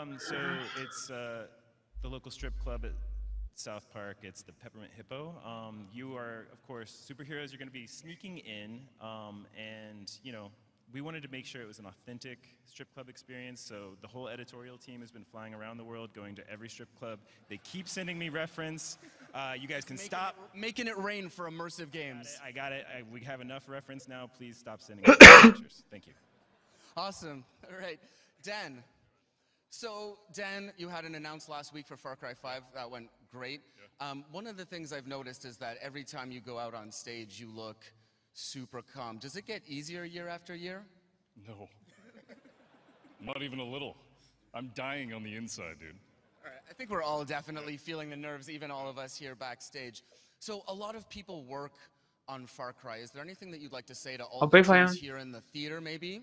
Um, so it's uh, the local strip club at South Park. It's the Peppermint Hippo. Um, you are, of course, superheroes. You're going to be sneaking in, um, and you know, we wanted to make sure it was an authentic strip club experience. So the whole editorial team has been flying around the world, going to every strip club. They keep sending me reference. Uh, you guys can Making stop. It, making it rain for immersive games. I got it. I, we have enough reference now. Please stop sending pictures. Thank you. Awesome. All right. Dan. So, Dan, you had an announce last week for Far Cry 5. That went great. Um, one of the things I've noticed is that every time you go out on stage, you look super calm. Does it get easier year after year? No. Not even a little. I'm dying on the inside, dude. All right. I think we're all definitely feeling the nerves, even all of us here backstage. So, a lot of people work on Far Cry. Is there anything that you'd like to say to all Ok, the Fabián. teams here in the theater, maybe?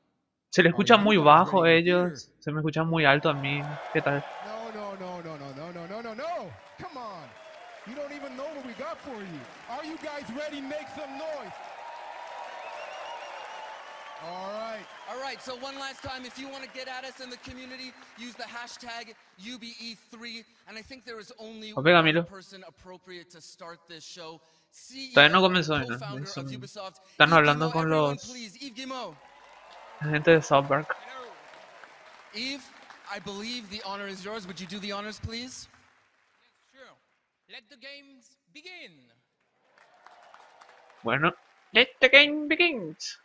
Se le escucha muy bajo a ellos, se me escucha muy alto a mí. ¿Qué tal? No, no, no, no, no, no, no, no, no, no. Come on. You don't even know what we got for you. Are you guys ready? Make some noise. All right. All right. So one last time, if you want to get at us in the community, use the hashtag UBE3. And I think there is only one person appropriate to start this show. CEO, Todavía no comenzó, ¿no? están hablando con los- gente de South Park. Yves, I believe the honor is yours. Would you do the honors, please? Sure. Let the games begin. Bueno, let the game begins.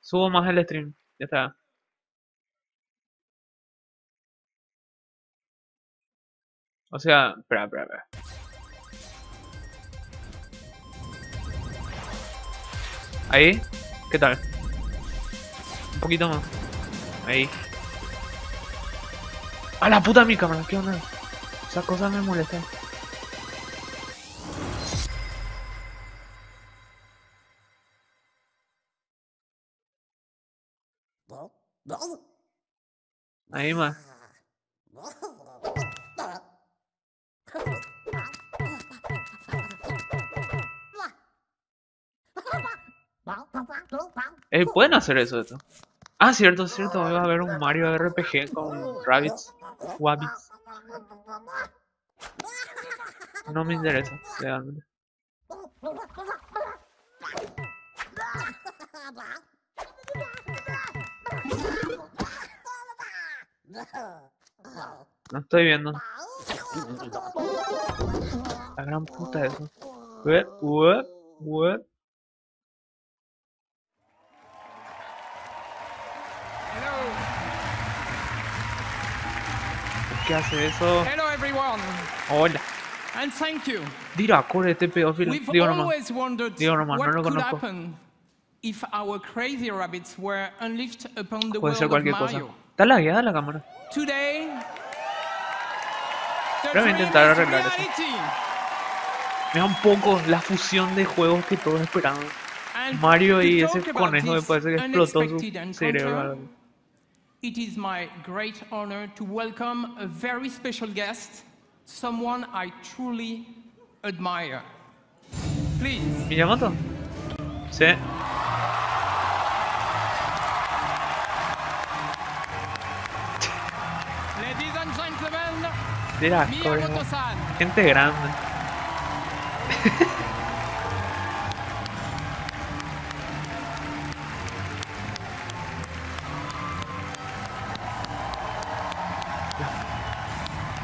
Subo más el stream, ya está. O sea, espera, espera, espera. Ahí, ¿qué tal? Un poquito más. Ahí. ¡A la puta mi cámara! ¿Qué onda? Esas cosas me molestan. Ahí más. Eh, pueden hacer eso, esto. Ah, cierto, cierto. Va a haber un Mario RPG con Rabbits. Wabbits. No me interesa, realmente. No estoy viendo. La gran puta eso. What? What? What? ¿Qué hace eso? Hello, everyone, Hola. and thank you. Dirá, corre este pedófilo. Digo nomás. Digo nomás, no lo conozco. if our crazy rabbits were unleashed upon the Puede ser cualquier cosa. Está lagueada la cámara. Today, the Voy a intentar arreglar eso. Me da un poco la fusión de juegos que todos esperaban. Mario y ese conejo me parece que explotó su cerebro. Encounter, algo así. It is my great honor to welcome a very special guest, someone I truly admire. Please, ¿Miyamoto? Sí. ladies and gentlemen, Dirá, corre. Miyamoto-san. Gente grande.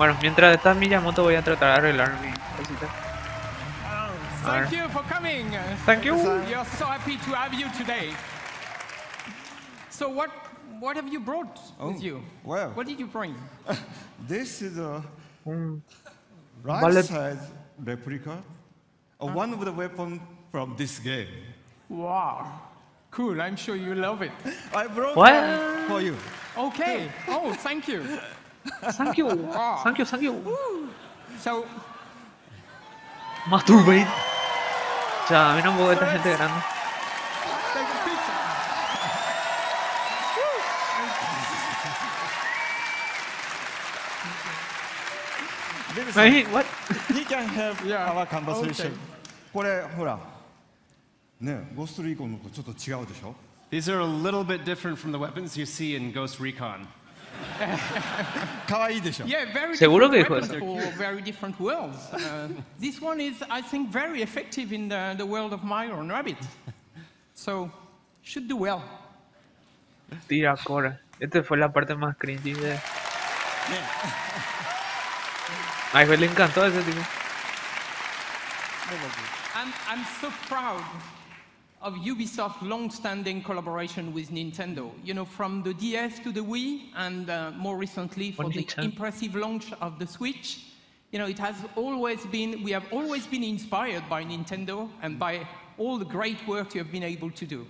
Bueno, mientras está Miyamoto voy a tratar de arreglar mi cosita. A ver. Thank you for coming. Thank you. We are so happy to have you today. So what what have you brought oh, with you? well. What did you bring? This is a Un right Bullet- size replica of ah. one of the weapons from this game. Wow. Cool, I'm sure you love it. I brought What? one for you. Okay. Oh, thank you. Thank you. Thank you, thank you. So, Masturbate. Ya, mira un poco de esta gente grande. take a picture. Hey, what? He can have Yeah, our conversation. okay. これほらねゴーストリーコンのとちょっと違うでしょ These are a little bit different from the weapons you see in Ghost Recon. yeah, very Seguro que dijo eso. For very different worlds. Uh, this one is, I think, very effective in the, the world of Mario and Rabbit. So, should do well. Tira Cora. Esta fue la parte más cringy de... Yeah. A le encantó ese tipo. I'm, I'm so proud of Ubisoft's long-standing collaboration with Nintendo. You know, from the DS to the Wii, and uh, more recently for On the Nintendo. impressive launch of the Switch. You know, it has always been, we have always been inspired by Nintendo and by all the great work you have been able to do.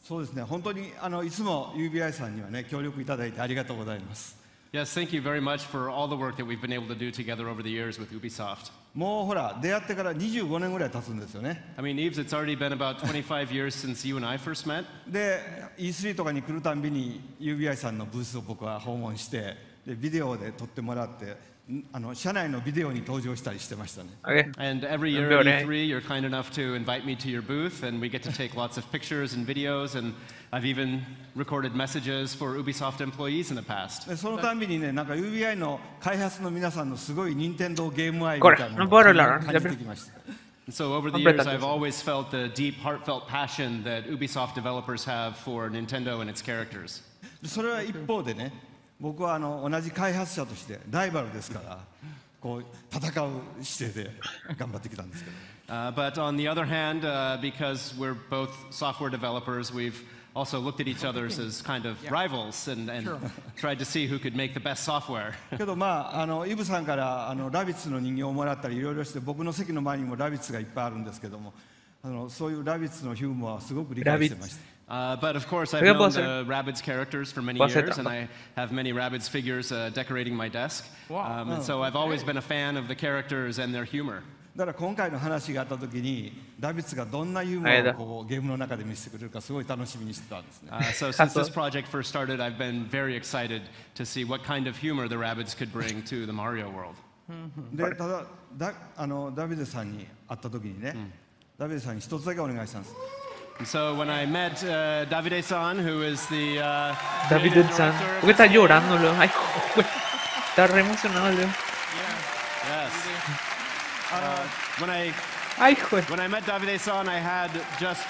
そうですね本当にあのいつも UBI さんにはね協力いただいてありがとうございます Yes, thank you very much for all the work that we've been able to do together over the years with Ubisoft. もうほら出会ってから25年ぐらい経つんですよね I mean, Eves, it's already been about 25 years since you and I first met. で E3 とかに来るたんびに UBI さんのブースを僕は訪問してでビデオで撮ってもらってん あの社内のビデオに登場したりしてましたね Ok. And every year Veo at de ahí. E3, you're kind enough to invite me to your booth, and we get to take lots of pictures and videos, and I've even recorded messages for Ubisoft employees in the past. でそのたんびにねなんか UBI の開発の皆さんのすごい任天堂ゲーム愛みこれたいなのを no puedo 感じ hablar, 感じてきました And so over the Hombre, years, tanto I've sí. always felt the deep, heartfelt passion that Ubisoft developers have for Nintendo and its characters. でそれは一方でね 僕はあの同じ開発者としてライバルですからこう戦う姿勢で頑張ってきたんですけど Uh, but on the other hand, uh, because we're both software developers, we've also looked at each other as kind of rivals and, and tried to see who could make the best software. けどまああのイブさんからあのラビッツの人形をもらったりいろいろして僕の席の前にもラビッツがいっぱいあるんですけどもあのそういうラビッツのヒューモアはすごく理解してました Uh, but of course, I've known the uh, Rabbids characters for many years, and I have many Rabbids figures uh, decorating my desk. Wow. Um, and oh, so I've always been a fan of the characters and their humor. so since this project first started, I've been very excited to see what kind of humor the Rabbids could bring to the Mario world. でただだあのダビデさんに会った時にね、うん、ダビデさんに一つだけお願いしたんです。And so when I met uh, Davide-san, who is the uh, David creative San. director of ¿Por qué está this game- llorando, Leo? Ay, güey. Está re emocionado, Leo. Yes. Uh, when I Ay, güey. when I met Davide-san, I had just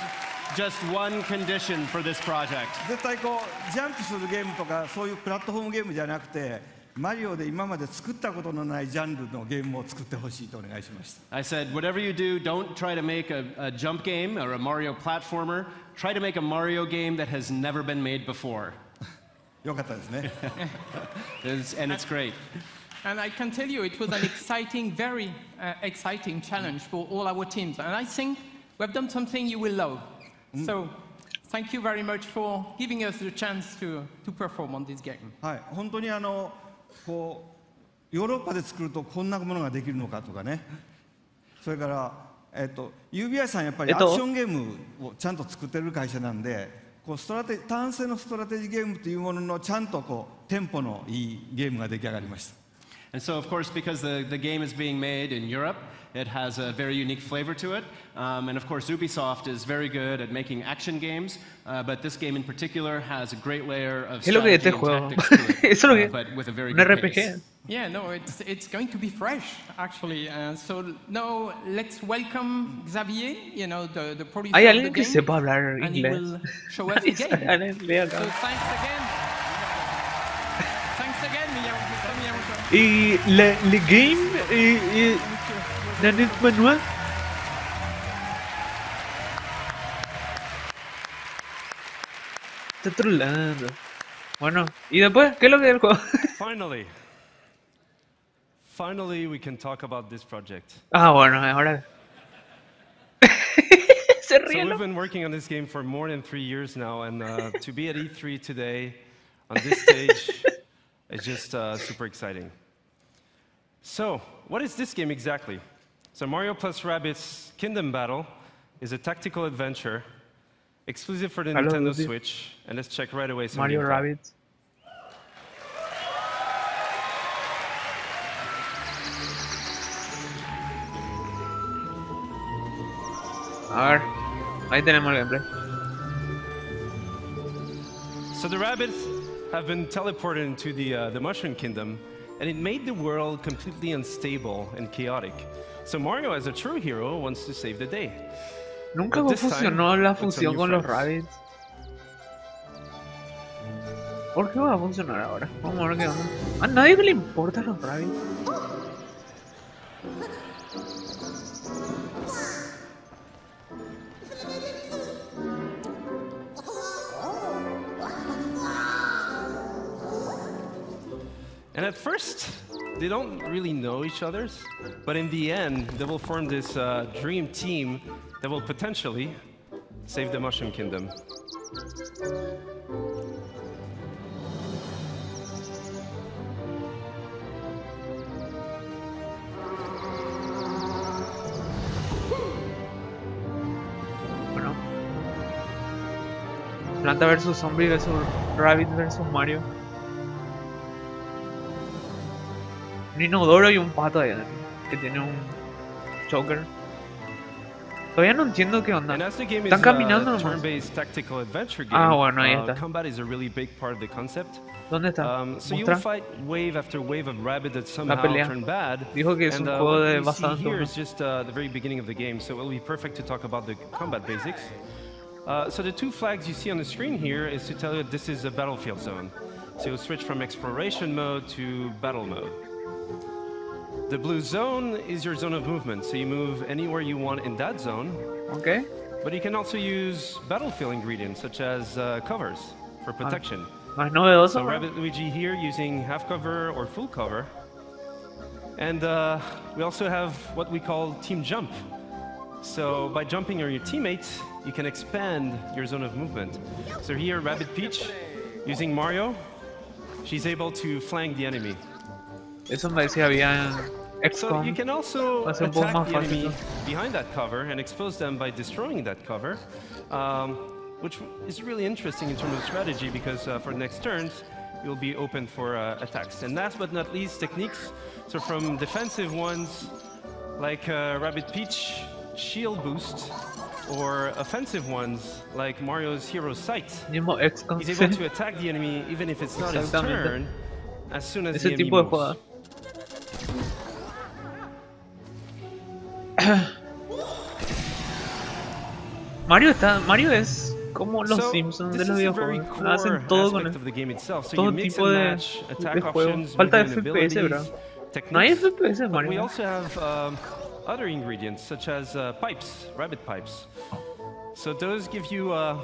just one condition for this project. 絶対こうジャンプするゲームとかそういうプラットフォームゲームじゃなくて マリオで今まで作ったことのないジャンルのゲームを作ってほしいとお願いしました I said, whatever you do, don't try to make a, a jump game or a Mario platformer. Try to make a Mario game that has never been made before. よかったですね It's- and it's great. And I can tell you, it was an exciting, very uh, exciting challenge for all our teams. And I think we've done something you will love. So, thank you very much for giving us the chance to, to perform on this game. はい本当にあの こうヨーロッパで作るとこんなものができるのかとかね。それから、えっと UBI さんやっぱりえっと。アクションゲームをちゃんと作ってる会社なんでこうストラテ単性のストラテジーゲームというもののちゃんとこうテンポのいいゲームが出来上がりました。And so, of course, because the, the game is being made in Europe, it has a very unique flavor to it. Um, and of course, Ubisoft is very good at making action games, uh, but this game in particular has a great layer of Es lo que strategy este juego. and tactics to it, Eso es lo uh, but with a very good RPG. pace. Yeah, no, it's, it's going to be fresh, actually. Uh, so now let's welcome Xavier, you know, the, the producer Hay of the alguien que game, sepa hablar and he will show us the game. So thanks again. thanks again, Miyamoto. Miyamoto. Y le, le game. Y, y, Daniel Manuel. Está trolando. Bueno, ¿y después? ¿Qué es lo que es el juego? Finally. Finally, we can talk about this project. ah, bueno, ahora. Se So we've been working on this game for more than three years now, and uh, to be at E3 today, on this stage is just uh, super exciting. So, what is this game exactly? So, Mario plus Rabbids Kingdom Battle is a tactical adventure exclusive for the Hello, Nintendo Rudy. Switch. And let's check right away some Mario gameplay. Rabbit. A ver, ahí tenemos el gameplay. So the Rabbids have been teleported into the, uh, the Mushroom Kingdom, and it made the world completely unstable and chaotic. So Mario, as a true hero, wants to save the day. Nunca this time, funcionó la new con los. Rabbits. ¿Por qué va a funcionar ahora? Vamos a ver qué onda. A nadie le importa los Rabbits. Don't really know each other, but in the end, they will form this uh, dream team that will potentially save the Mushroom Kingdom. Planta versus Zombie versus Rabbit versus Mario. Un inodoro y un pato ahí adentro. Que tiene un choker. Todavía no entiendo qué onda. Están caminando. Uh, ah, bueno, ahí uh, está. ¿Dónde está? Um, Mostra. La pelea. Dijo que es un uh, juego de bastante. Uh, so the two flags you see on the screen here is to tell you this is a battlefield zone. So you'll switch from exploration mode to battle mode. The blue zone is your zone of movement, so you move anywhere you want in that zone. Okay. But you can also use battlefield ingredients such as uh, covers for protection. Más novedoso. So ¿no? Rabbid Luigi here using half cover or full cover. And uh, we also have what we call team jump. So by jumping on your teammates, you can expand your zone of movement. So here, Rabbid Peach using Mario, she's able to flank the enemy. Eso me decía había en So you can also Va a ser attack the enemy behind that cover and expose them by destroying that cover, um, which is really interesting in terms of strategy because uh, for next turns you'll be open for uh, attacks. And last but not least, techniques. So from defensive ones like uh, Rabbid Peach shield boost, or offensive ones like Mario's Hero Sight. He's able to attack the enemy even if it's not his turn as soon as Ese the enemy moves. Mario está. Mario es como los So, Simpsons de los videojuegos. Hacen todo con él. of the game itself. So Todo tipo de, de juego. Falta movement FPS, bro. No hay. FPS But we Mario. also have um, other ingredients such as uh, pipes, rabbit pipes. So those give you uh,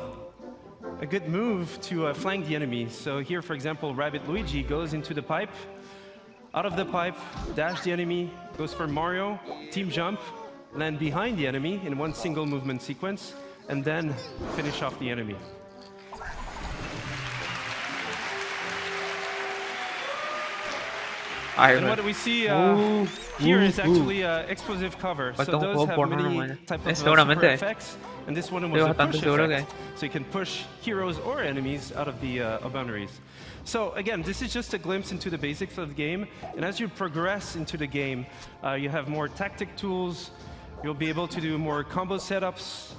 a good move to uh, flank the enemy. So here, for example, Rabbit Luigi goes into the pipe, out of the pipe, dash the enemy, goes for Mario, team jump, land behind the enemy in one single movement sequence, and then finish off the enemy. Ay, And what we see uh, Uh, here uh, is actually uh, explosive cover. Falta So those have many nomás. type Eh, of uh, super effects, and this one Estoy was a bastante push seguro que effect. So you can push heroes or enemies out of the uh, boundaries. So again, this is just a glimpse into the basics of the game. And as you progress into the game, uh, you have more tactic tools. You'll be able to do more combo setups.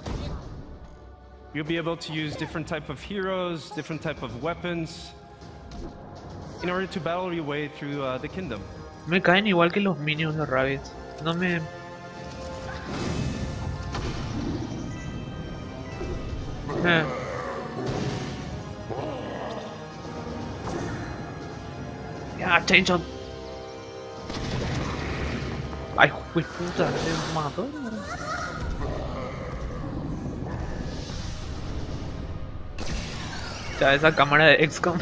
You'll be able to use different type of heroes, different type of weapons, in order to battle your way through uh, the kingdom. Me caen igual que los minions de Rabbids. No me. Eh. Ya, change on. Ay, puta, se mató. Ya, esa cámara de XCOM.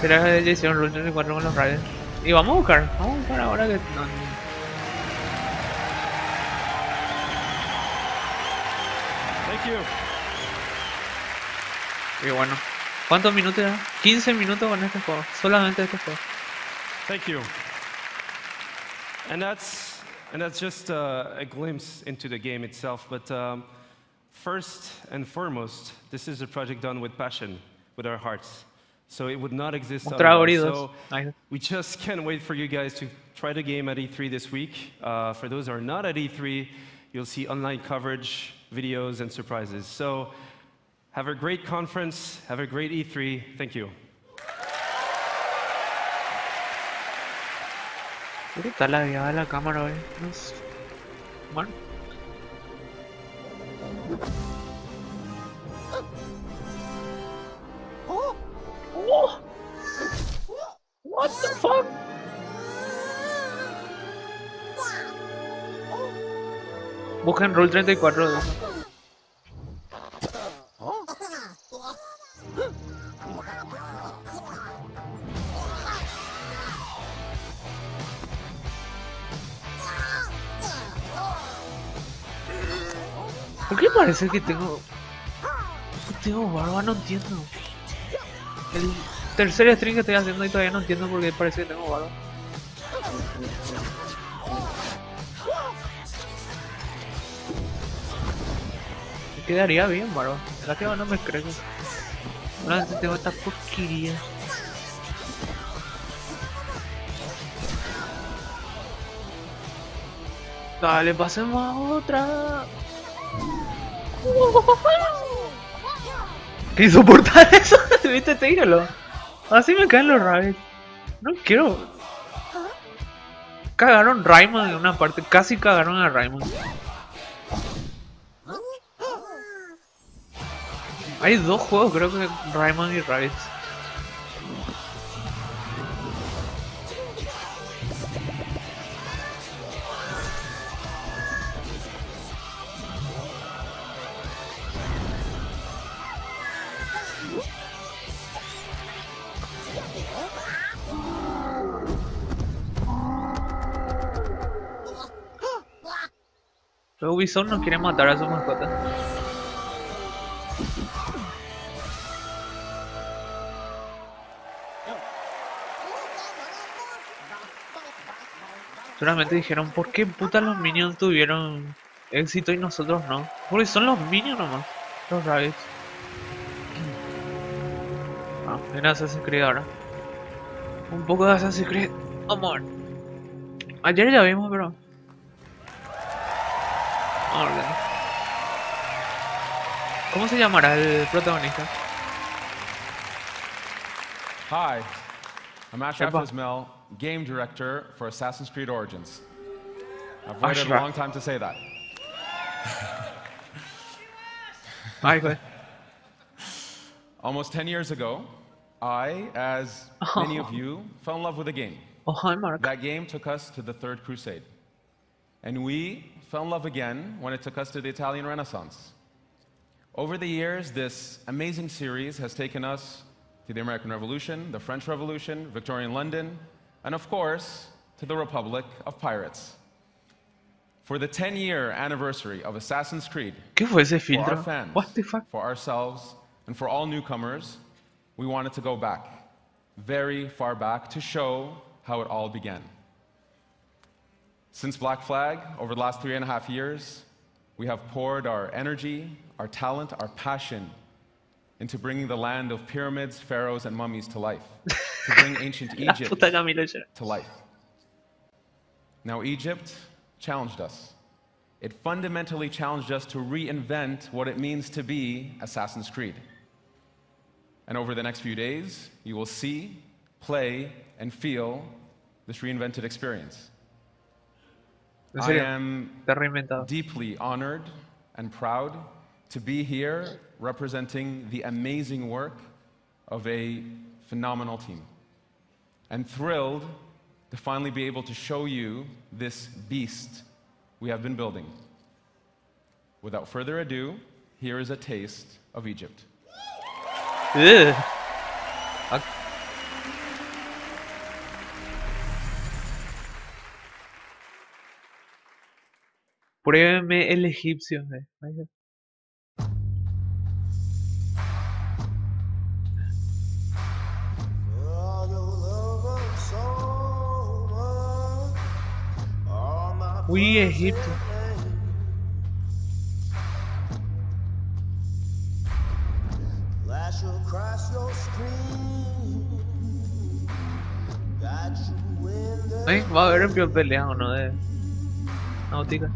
Será que ya hicieron Roll 34 con los Raiders. Y vamos a buscar, vamos a buscar ahora que. No, Thank you. Y bueno, ¿cuántos minutos ya? 15 minutos con este juego, solamente este juego. Thank you. And that's and that's just uh, a glimpse into the game itself. But um, first and foremost, this is a project done with passion, with our hearts. So it would not exist otherwise. So we just can't wait for you guys to try the game at E3 this week. Uh, for those who are not at E3, you'll see online coverage, videos, and surprises. So have a great conference. Have a great E3. Thank you. Brutal la guiada de la cámara hoy. No sé. Oh. What the fuck? Buscan Roll 34 parece que tengo... tengo barba? No entiendo. El tercer stream que estoy haciendo y todavía no entiendo por qué parece que tengo barba. Me quedaría bien, barba. La que no me creo. Solamente tengo esta porquería. Dale, pasemos a otra. ¿Qué soportar eso? ¿Viste? Tíralo. Así me caen los rabbits. No quiero. Cagaron Raymond en una parte. Casi cagaron a Raymond. Hay dos juegos, creo que Raymond y Rabbits. Ubisoft no quiere matar a su mascota. Seguramente dijeron, ¿por qué puta los minions tuvieron éxito y nosotros no? Porque son los minions nomás, los rabbits. Ah, en Assassin's Creed ahora. Un poco de Assassin's Creed. Amor. Ayer ya vimos, pero... ¿Cómo se llamará el protagonista? Hi, I'm Ashraf. Ismail, game director for Assassin's Creed Origins. I've waited Ashraf. a long time to say that. Güey. Almost 10 years ago, I, as many of oh. you, fell in love with a game. Oh, hi, Mark. That game took us to the Third Crusade. And we fell in love again when it took us to the Italian Renaissance. Over the years, this amazing series has taken us to the American Revolution, the French Revolution, Victorian London, and of course, to the Republic of Pirates. For the 10 year anniversary of Assassin's Creed, ¿Qué fue ese for our fans, What the fuck? for ourselves, and for all newcomers, we wanted to go back, very far back, to show how it all began. Since Black Flag, over the last three and a half years, we have poured our energy, our talent, our passion into bringing the land of pyramids, pharaohs, and mummies to life, to bring ancient Egypt puta Camila ya. to life. Now, Egypt challenged us. It fundamentally challenged us to reinvent what it means to be Assassin's Creed. And over the next few days, you will see, play, and feel this reinvented experience. En I am reinventado. deeply honored and proud to be here representing the amazing work of a phenomenal team. And thrilled to finally be able to show you this beast we have been building. Without further ado, here is a taste of Egypt. Ugh. Pruébeme el egipcio. ¿eh? Uy, Egipto. ¿Eh? Va a haber un peleado, ¿no? De náutica.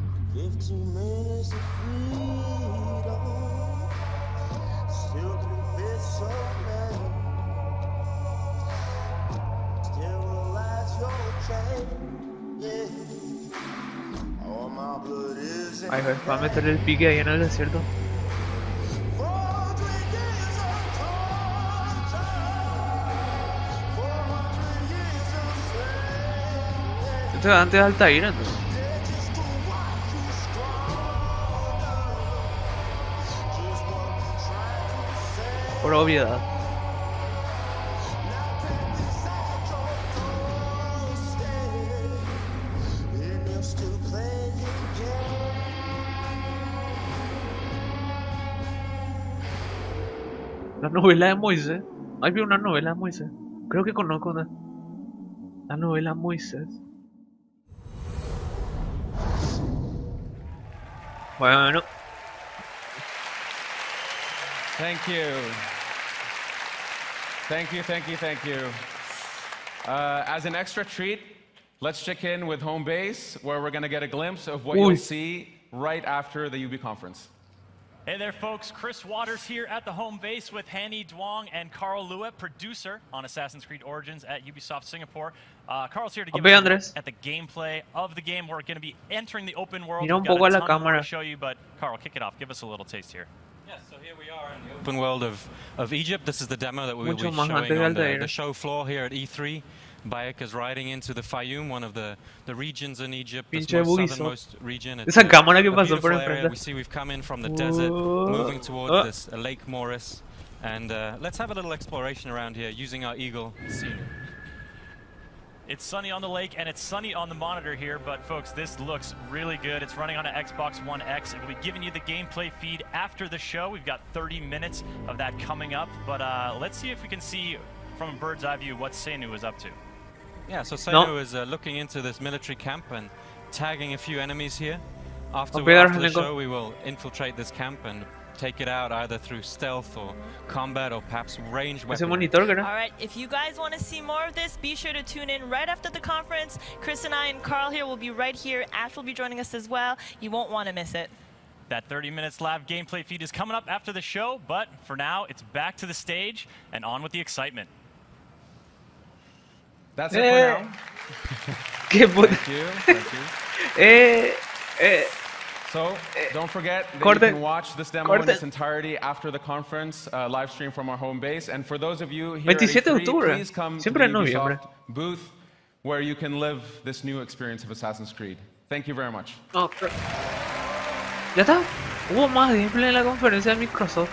Ay, va a meter el pique ahí en el desierto. Esto es antes de Altair, entonces. La novela de Moisés. Hay una novela de Moisés. Creo que conozco una. La novela de Moisés. Bueno. Thank you. Thank you, thank you, thank you. Uh, as an extra treat, let's check in with home base, where we're going to get a glimpse of what Uy. you'll see right after the UB conference. Hey there, folks. Chris Waters here at the home base with Hanny Duong and Carl Lewitt, producer on Assassin's Creed Origins at Ubisoft Singapore. Uh, Carl's here to give Ve, us a look Andrés. at the gameplay of the game. We're going to be entering the open world. Mira un We've got poco a la ton cámara. to show you, but Carl, kick it off. Give us a little taste here. Yes, so here we are in the open world of, of Egypt. This is the demo that we will be showing on the, the show floor here at E3. Bayek is riding into the Fayum, one of the, the regions in Egypt, the Pinche most southernmost region. Esa a- cámara a beautiful area. We see we've come in from the desert, moving towards Oh. this uh, Lake Moeris. And uh, let's have a little exploration around here using our Eagle scenery. It's sunny on the lake and it's sunny on the monitor here, but folks, this looks really good. It's running on an Xbox One X. It will be giving you the gameplay feed after the show. We've got 30 minutes of that coming up, but uh, let's see if we can see from a bird's eye view what Senu is up to. Yeah, so No. Senu is uh, looking into this military camp and tagging a few enemies here. After, I'll be there, after the show, we will infiltrate this camp and take it out either through stealth or combat or perhaps range weapons. monitor que. All right, if you guys want to see more of this, be sure to tune in right after the conference. Chris and I and Carl here will be right here. Ash will be joining us as well. You won't want to miss it. That 30 minutes live gameplay feed is coming up after the show, but for now, it's back to the stage and on with the excitement. That's Eh. it for now. Qué puta. Thank you, thank you. Eh, eh. So, don't forget that Corten. you can watch this demo in its entirety after the conference, uh, live stream from our home base. And for those of you here 27 at E3, octubre. please come Siempre to the en noviembre. Ubisoft booth where you can live this new experience of Assassin's Creed. Thank you very much. No, pero- Ya está. Hubo más gameplay en la conferencia de Microsoft.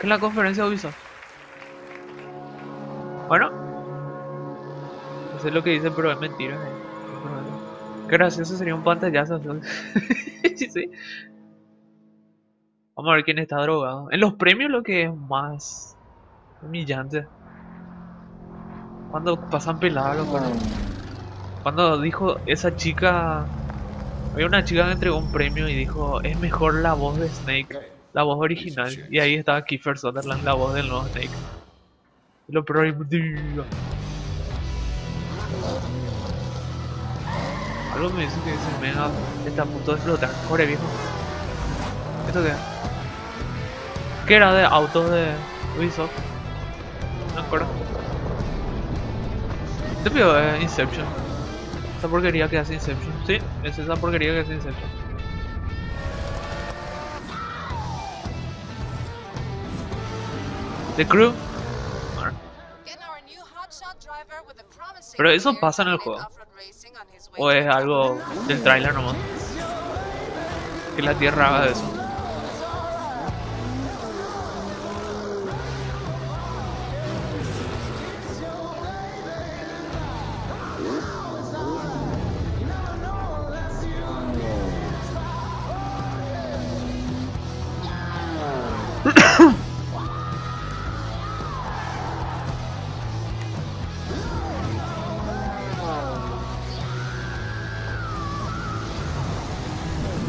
Que en la conferencia de Ubisoft. Bueno. No sé lo que dice, pero es mentira. eh. Qué gracioso sería un pantallazo. Vamos a ver quién está drogado. En los premios lo que es más humillante. Cuando pasan perros. Cuando dijo esa chica. Había una chica que entregó un premio y dijo: Es mejor la voz de Snake, la voz original. Y ahí estaba Kiefer Sutherland, la voz del nuevo Snake. Lo peor Algo me dice que ese mega está a punto de explotar. Pobre viejo. ¿Esto qué? ¿Qué era de autos de Ubisoft? No acuerdo. Te pido eh, Inception. Esa porquería que hace Inception. Sí, es esa porquería que hace Inception. The Crew. Bueno. Pero eso pasa en el juego. O es algo del trailer nomás. Que la tierra haga eso.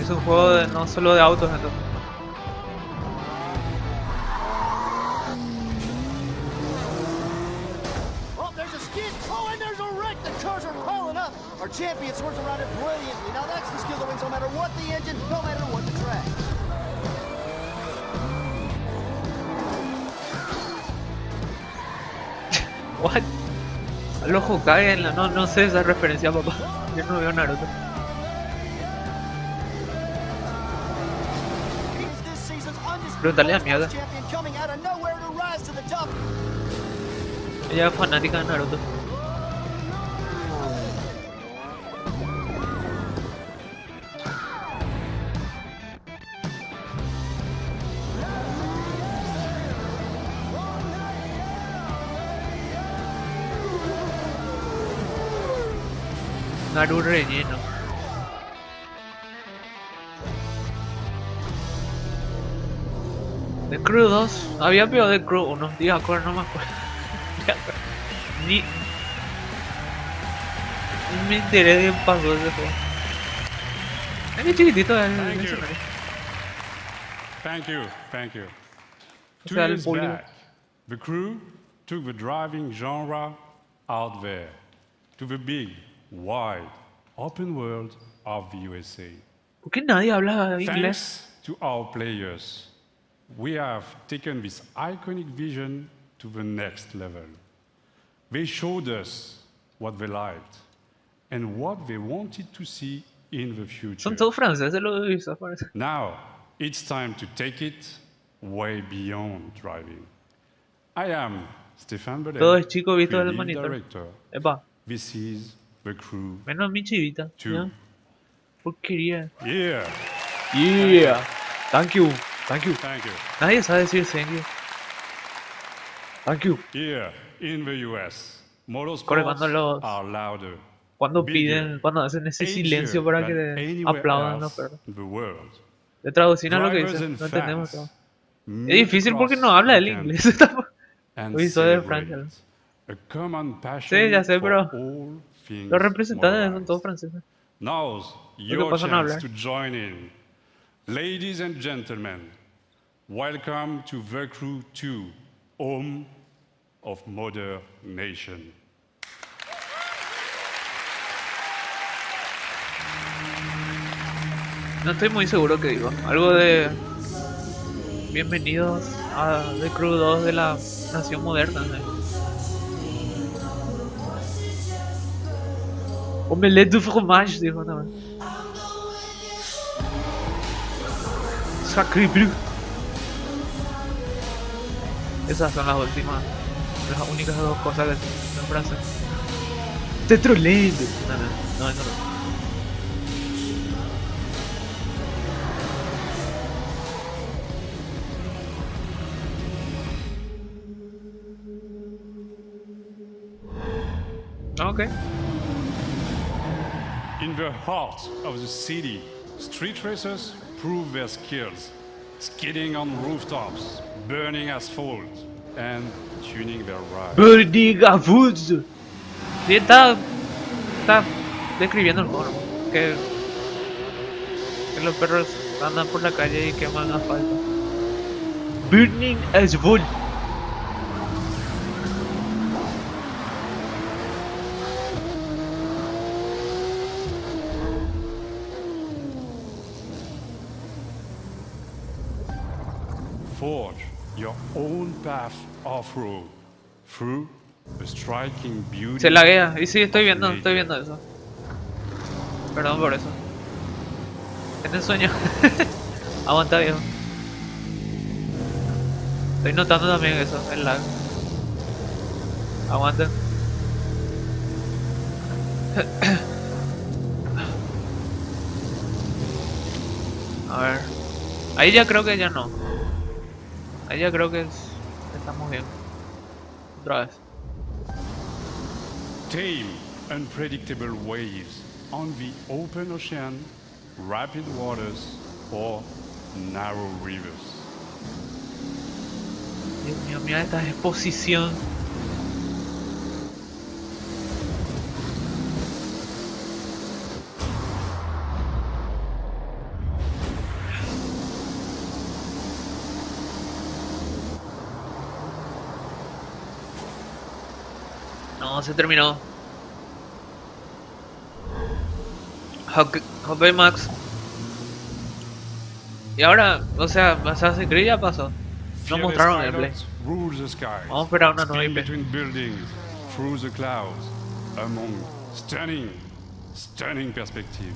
Un juego de, no solo de autos, entonces. Oh. Oh. Our champion swerves around it brilliantly. Now that's the skill that wins no matter what the engine, no matter what the track. What? Al ojo cae en la... No, no sé esa referencia, papá. Yo no veo Naruto. To the top. Ella es fanática de Naruto. Naruto relleno. Crew 2. Había de Crew 1. Diga, acuerdo, no me acuerdo. Ni... Me enteré de pasó ese juego. Es muy chiquitito el Thank you. Thank you, thank you. O Two years back, the crew took the driving genre out there to the big, wide, open world of the USA. ¿Por qué nadie habla inglés? Thanks to our players, we have taken this iconic vision to the next level. They showed us what they liked and what they wanted to see in the future. Son todos franceses los de parece. Now, it's time to take it way beyond driving. I am Stéphane Beley, Todo es chico visto del creative monitor. director. Epa, This is the crew. menos mi chivita. Two. Porquería. Yeah. Yeah. Thank you. Thank you. Thank you. Nadie sabe decir thank you. Thank you. Here in the US, motorsports los- are louder. Cuando piden, cuando hacen ese silencio para que aplaudan los perros. De traducir a lo que dicen, no entendemos todo. Es difícil porque no habla el inglés. and Ubisoft de Francia. Sí, ya sé, pero los representantes son todos franceses. Now's que pasan a hablar. Ladies and gentlemen, welcome to Crew 2, home of Mother Nation. No estoy muy seguro que digo. Algo de. Bienvenidos a The Crew 2 de la Nación Moderna. ¿no? Omelette de fromage, dijo también. Sacré bleu. Esas son las últimas, las únicas dos cosas que sé en francés. Te troleando. No, no, no, eso no. Okay. In the heart of the city, street racers prove their skills, skidding on rooftops, burning asphalt, and tuning their rides. Burning Foods. Sí, está, está describiendo el. Que, los perros andan por la calle y queman asfalto. Burning Asphalt. Off-road through the striking beauty. Se laguea. Y sí, estoy viendo, estoy viendo eso. Perdón por eso. ¿Tienes sueño? Aguanta, viejo. Estoy notando también eso, el lag. Aguanta. A ver. Ahí ya creo que ya no. Ahí ya creo que es- estamos bien. Otra vez. Tame, unpredictable waves on the open ocean, rapid waters, or narrow rivers. Dios mío, mira esta exposición. No, se terminó. Ok, Max. Y ahora, o sea, Assassin's Creed ya pasó. No mostraron the skies. Vamos a esperar una nueva Spin IP. between buildings, through the clouds, among stunning, stunning perspectives.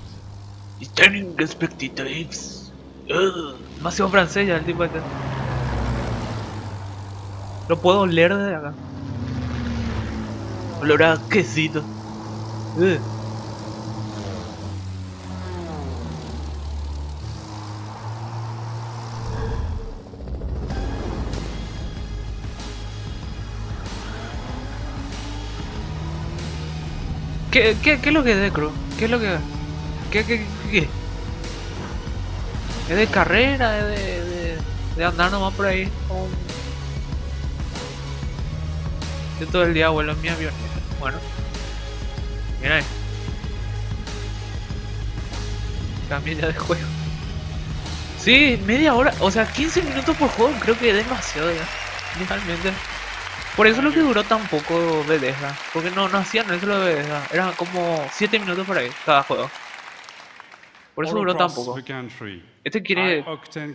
Stunning perspectives. Ugh, demasiado francés ya el tipo este. Lo puedo leer desde acá. Olor a quesito. Ugh. ¿Qué, qué, ¿Qué es lo que es de Crew? ¿Qué es lo que ¿Qué, qué, qué? ¿Es de carrera? ¿Es de, de, de andar nomás por ahí? Yo todo el día vuelo en mi avión. Bueno. Mira ahí. Cambia ya de juego. Sí, media hora. O sea, 15 minutos por juego. Creo que es demasiado ya. Realmente. Por eso es lo que duró tan poco Bethesda. Porque no, no hacían eso lo de Bethesda. Eran como 7 minutos por ahí cada juego. Por eso duró tan poco. Este quiere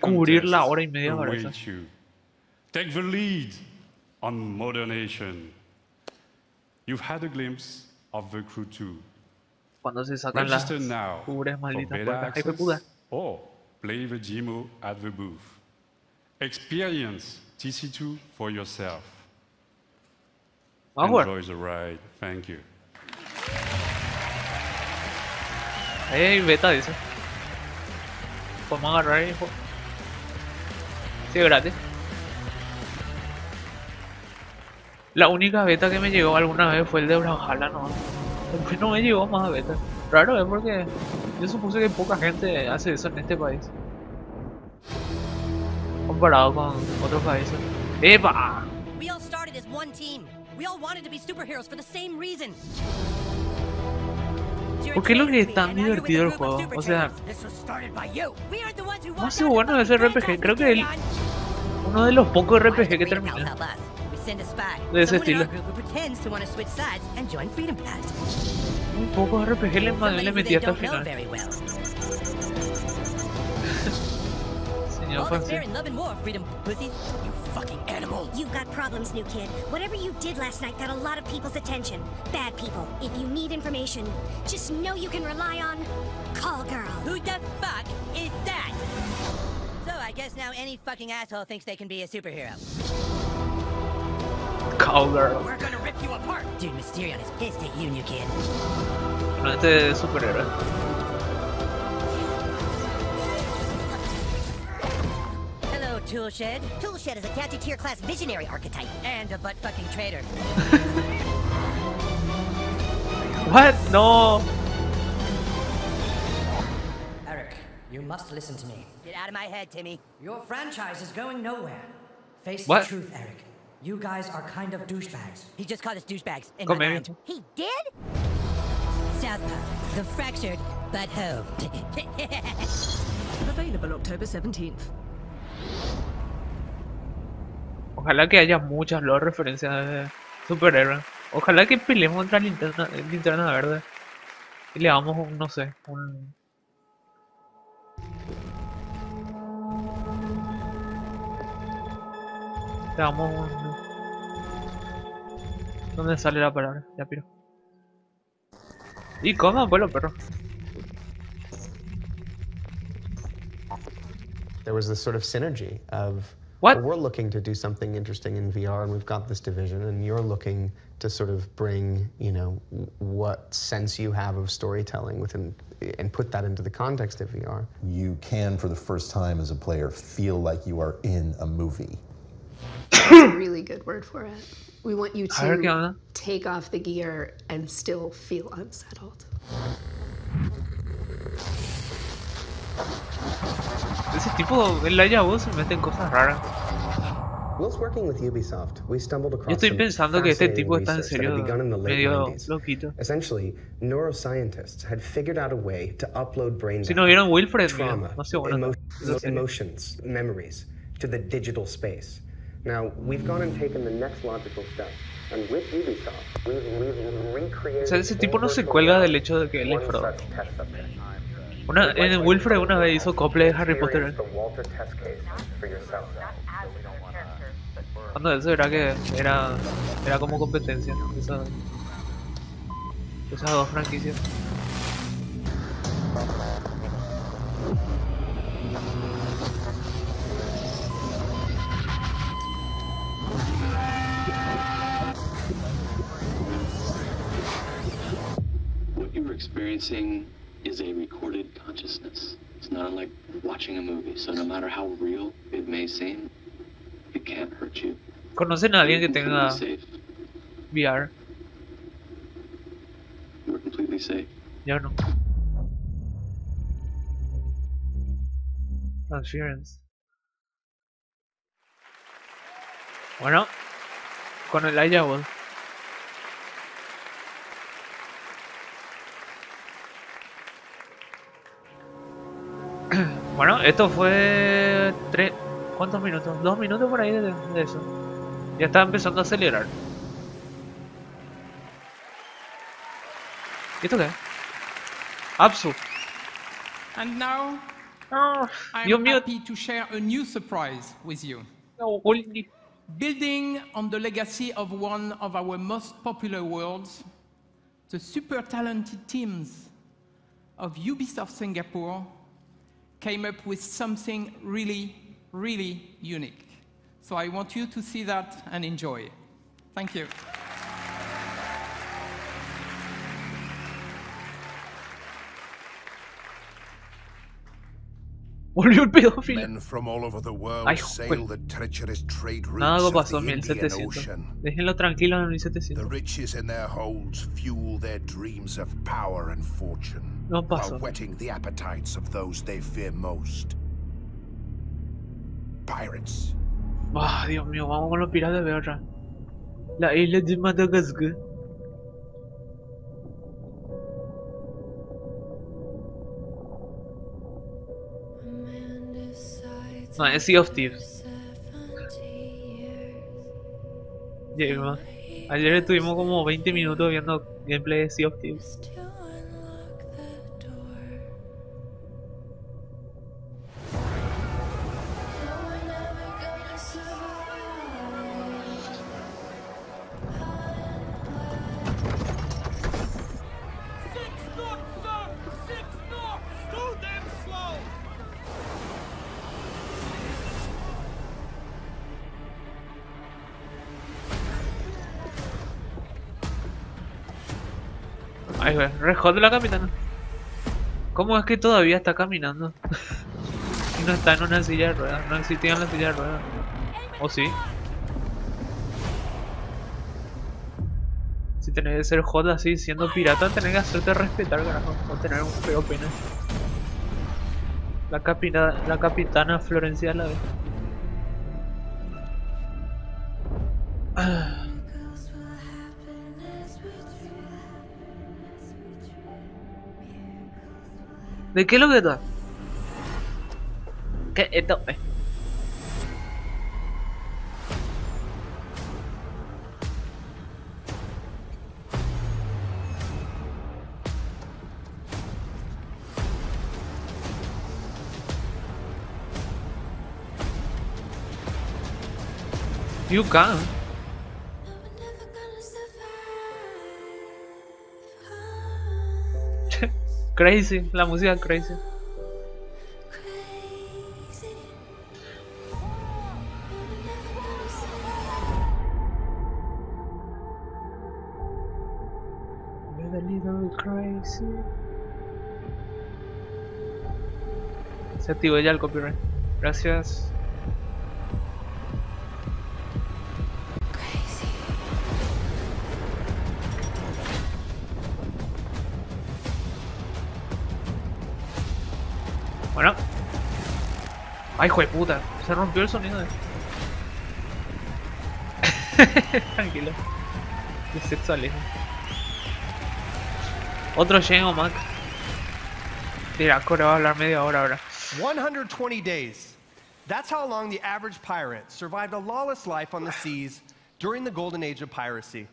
cubrir la hora y media para eso. Take the lead on Motornation. You've had a glimpse of the crew 2. Cuando se sacan las Register now cubres for malditas puertas. Ay, access puta. or play the demo at the booth. Experience TC2 for yourself. Vamos. Enjoy the ride. Thank you. Ahí hay beta, dice. Podemos agarrar y jugar. Sí, gratis. La única beta que me llegó alguna vez fue el de Brawlhalla, no. Después no me llegó más beta. Raro es porque yo supuse que poca gente hace eso en este país. Comparado con otros países. ¡Epa! We all started as one team. We all wanted to be superheroes for the same reason. ¿Por qué lo que es tan divertido el juego? O sea, sé bueno ese RPG. Creo que el, uno de los pocos RPG que terminé. Help us. We send a spy. De ese Someone in our estilo. group who pretends to want to switch sides and join Freedom Pact. Muy pocos RPG le, Somebody le who metí hasta el know final. very well. Señor All fair in love and Freedom pussies. You fucking animal. You've got problems, new kid. Whatever you did last night got a lot of people's attention. Bad people. If you need information, just know you can rely on Call Girl. Who the fuck is that? So I guess now any fucking asshole thinks they can be a superhero. Cowgirl. We're gonna rip you apart. Dude, Mysterion is pissed at you, new kid. No, este es superhéroe. Hello, Toolshed. Toolshed is a Gadget tier class visionary archetype. And a butt fucking traitor. What? No. Eric, you must listen to me. Get out of my head, Timmy. Your franchise is going nowhere. Face What? the truth, Eric. You guys are kind of douchebags. He just called us douchebags. In Come my here. mind. He did? Southpaw, the fractured but home. Available October 17th. Ojalá que haya muchas LOL referencias de superhéroes. Ojalá que peleemos contra linterna, linterna verde. Y le damos un, no sé, un... Le damos un... ¿Dónde sale la palabra? Ya piro. Y coma, pues los perros. there was this sort of synergy of What? well, we're looking to do something interesting in VR and we've got this division and you're looking to sort of bring you know what sense you have of storytelling within and put that into the context of VR you can, for the first time as a player, feel like you are in a movie. That's a really good word for it. We want you A ver qué to onda. take off the gear and still feel unsettled. Ese tipo, Elijah Wood se mete en cosas raras. Whilst working with Ubisoft, we stumbled across Yo estoy pensando que este tipo está en that had serio begun in the late medio 90s. loquito. Essentially, neuroscientists had figured out a way to upload brain Si no vieron Wilfred, trauma, mira, no sé, bueno, emo- esa serie. emotions, memories to the digital space. Now, we've gone and taken the next logical step. O sea, ese tipo no se cuelga del hecho de que él es Frodo. Una, en Wilfred una vez hizo cosplay de Harry Potter. Cuando eso era que era, era como competencia. Esa, esas dos franquicias. You're experiencing is a recorded consciousness. It's not unlike watching a movie, so no matter how real it may seem, it can't hurt you. ¿Conocen a alguien que tenga. VR? We're completely safe. Yo no. Transference. Bueno, con Elijah Bueno, esto fue tres, ¿cuántos minutos? Dos minutos por ahí de, de eso. Ya está empezando a acelerar. ¿Y esto qué? Apsu. And now, I'm Dios mío. happy to share a new surprise with you. Building on the legacy of one of our most popular worlds, the super talented teams of Ubisoft Singapore came up with something really, really unique. So I want you to see that and enjoy. Thank you. El pedófilo. Men from all over the world Ay, sail the treacherous trade routes Nada of pasó the en Indian 1700. Ocean. Déjenlo tranquilo en The riches in their holds fuel their dreams of power and fortune, No pasó. while whetting the appetites of those they fear most. Pirates. Ah, Dios mío, vamos con los piratas de otra. La isla de Madagascar. No, es Sea of Thieves. Ayer estuvimos como 20 minutos viendo gameplay de Sea of Thieves. Re hot la capitana. ¿Cómo es que todavía está caminando? y no está en una silla de ruedas, no existía en la silla de ruedas. ¿O sí? Si tenés que ser hot así, siendo pirata, tenés que hacerte respetar, carajo. O tener un feo pena. La, capina, la capitana Florencia la vez. ¿De qué lo que está? ¿Qué esto? Eh. You can. Crazy, la música crazy. Crazy. Se activó ya el copyright. Gracias. Ay, hijo de puta. Se rompió el sonido. de- Tranquilo. De sexo alejo. Otro Shen o Mac. Mira, Core va a hablar media hora ahora. 120 days. That's how long the average pirate survived a lawless life on the seas during the golden age of piracy.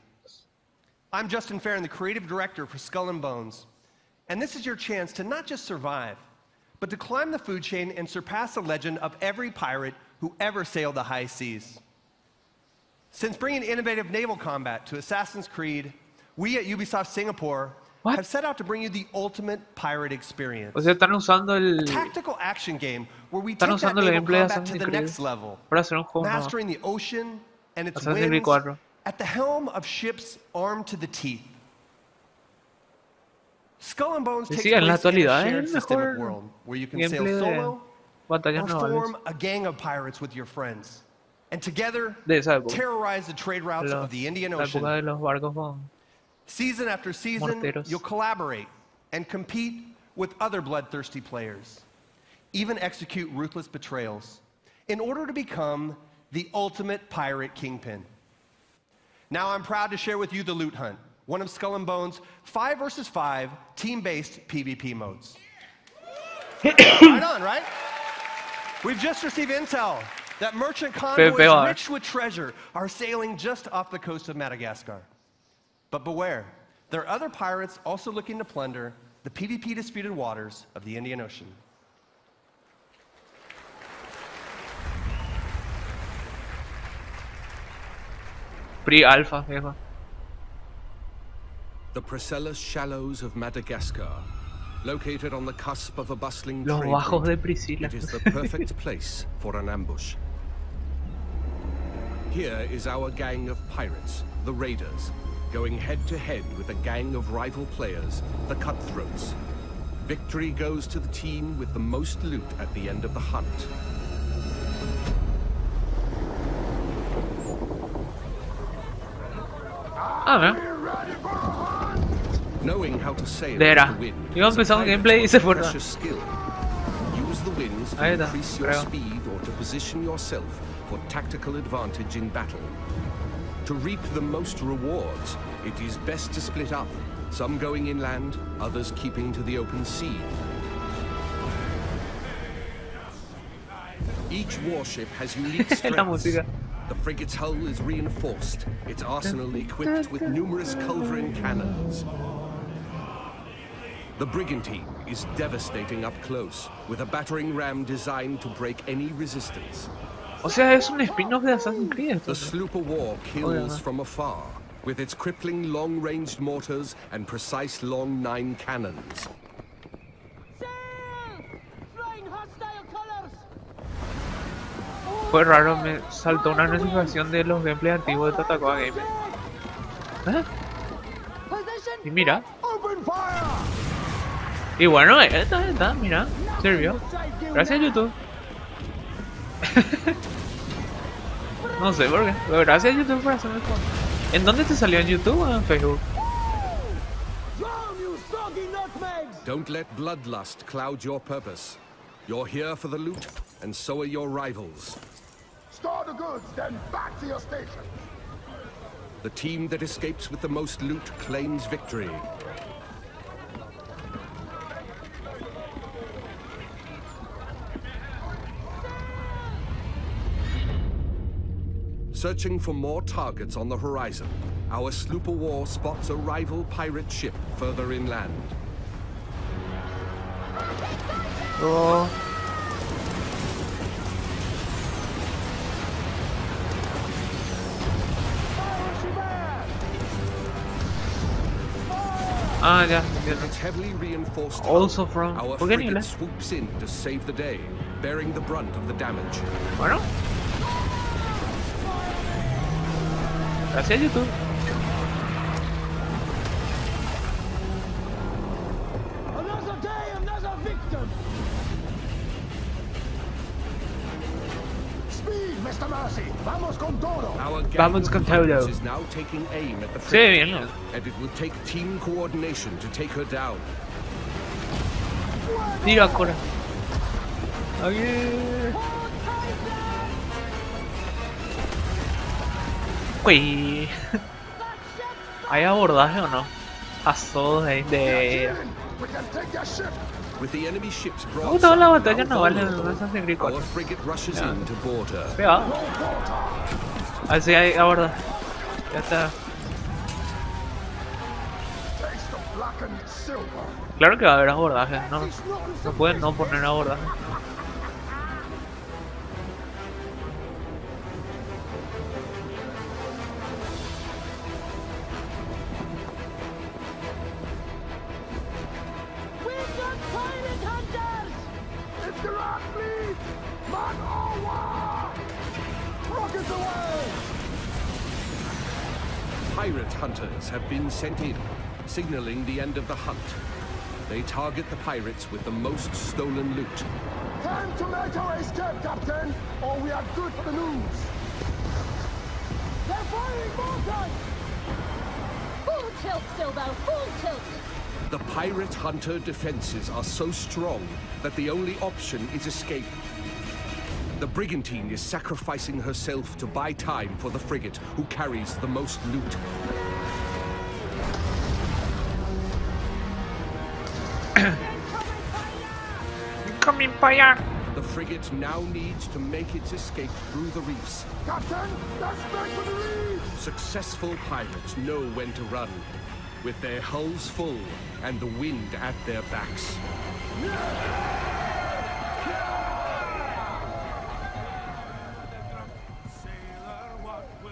I'm Justin Farron, the creative director for Skull and Bones. And this is your chance to not just survive, but to climb the food chain and surpass the legend of every pirate who ever sailed the high seas. Since bringing innovative naval combat to Assassin's Creed, we at Ubisoft Singapore have set out to bring you the ultimate pirate experience. O sea, están usando el... A tactical action game where we take that naval combat to the next level, para hacer un juego nuevo. mastering the ocean and its winds at the helm of ships armed to the teeth. Skull and Bones Sí, en la place in a actualidad es el ¿eh? mejor world where you can sail gameplay de solo batallas or navales form a gang of pirates with your friends. And together, de esa época. terrorize the trade routes Los- of the Indian la Ocean. época de los barcos con... Season after season, Morteros. you'll collaborate and compete with other bloodthirsty players, even execute ruthless betrayals, in order to become the ultimate pirate kingpin. Now I'm proud to share with you the Loot Hunt, one of Skull and Bones' five versus five team-based PvP modes. right on, right? We've just received intel that merchant convoys rich with treasure are sailing just off the coast of Madagascar. But beware, there are other pirates also looking to plunder the PvP disputed waters of the Indian Ocean. Pre-alpha. The Priscilla Shallows of Madagascar, located on the cusp of a bustling Los trade bajos de Priscilla. it is the perfect place for an ambush. Here is our gang of pirates, the Raiders, going head to head with a gang of rival players, the Cutthroats. Victory goes to the team with the most loot at the end of the hunt. Ah. Knowing how to sail De era. with the a empezar un gameplay y se fue. precious skill. Use the winds to Ahí está, creo. speed or to position yourself for tactical advantage in battle. To reap the most rewards, it is best to split up, some going inland, others keeping to the open sea. Each warship has unique strengths. The frigate's hull is reinforced, its arsenal equipped with numerous culverin cannons. The brigantine is devastating up close, with a battering ram designed to break any resistance. O sea, es un spin-off de Assassin's Creed. esto. The sloop of war Oh, yeah. kills from afar, with its crippling long-ranged mortars and precise long nine cannons. Fue raro, me saltó una notificación de los gameplays antiguos de Tatakua Game. ¿Eh? Y mira. Y bueno, esta, esta, mira, sirvió. Gracias YouTube. no sé por qué, pero gracias YouTube por hacerme el juego. ¿En dónde te salió en YouTube o en Facebook? Don't let bloodlust cloud your purpose. You're here for the loot, and so are your rivals. Store the goods, then back to your station. The team that escapes with the most loot claims victory. Searching for more targets on the horizon, our sloop of war spots a rival pirate ship further inland. Oh. Ah, entiendo. Its heavily reinforced Also from- our ¿por qué en frigate swoops in to save the day, bearing the brunt of the damage. Bueno. hacia YouTube. Vamos con todo. Vamos con todo. Sí, bien, ¿no? Tiro a Cora. Okay. Uy. ¿Hay abordaje o no? A todos de... No, toda la batalla naval en el Assassin's Creed 4. Cuidado. Hay abordaje. Ya está. Claro que va a haber abordaje, no, no pueden no poner abordaje. Sent in, signaling the end of the hunt. They target the pirates with the most stolen loot. Time to make our escape, Captain, or we are good for the news! They're firing mortars! Full tilt, Silvo, full tilt! The pirate hunter defenses are so strong that the only option is escape. The brigantine is sacrificing herself to buy time for the frigate, who carries the most loot. Coming fire! The frigate now needs to make its escape through the reefs. Captain, let's make for the reef! Successful pirates know when to run, with their hulls full and the wind at their backs.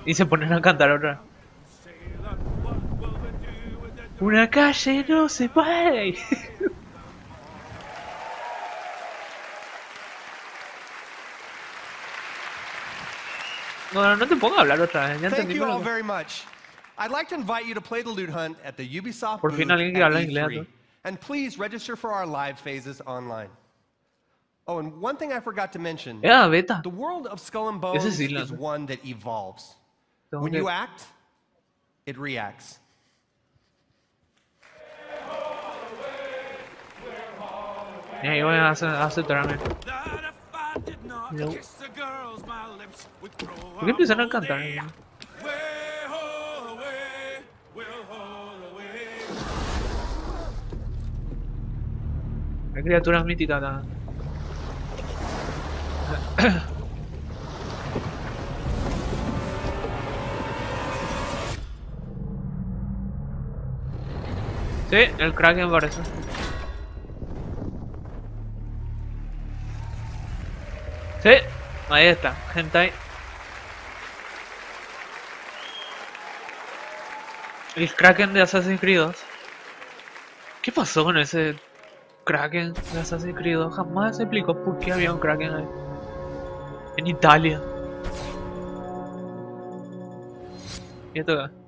Y se ponen a cantar otra. Una calle no se puede. No, no, no te pongo a hablar otra vez, ya Thank you all very much. I'd like to invite you to play the loot hunt at the Ubisoft Por fin alguien que habla inglés. And please register for our live phases online. Oh, and one thing I forgot to mention. Yeah, beta. The world of Skull and Bones lo is one that evolves. When you act, it reacts. Y ahí voy a hacer- a aceptarme. No. ¿Por qué empiezan a cantar? Hay criaturas míticas también. Sí, el Kraken parece. Sí, ahí está, hentai. El Kraken de Assassin's Creed 2. ¿Qué pasó con ese Kraken de Assassin's Creed 2? Jamás se explicó por qué había un Kraken ahí. En Italia. ¿Y esto qué?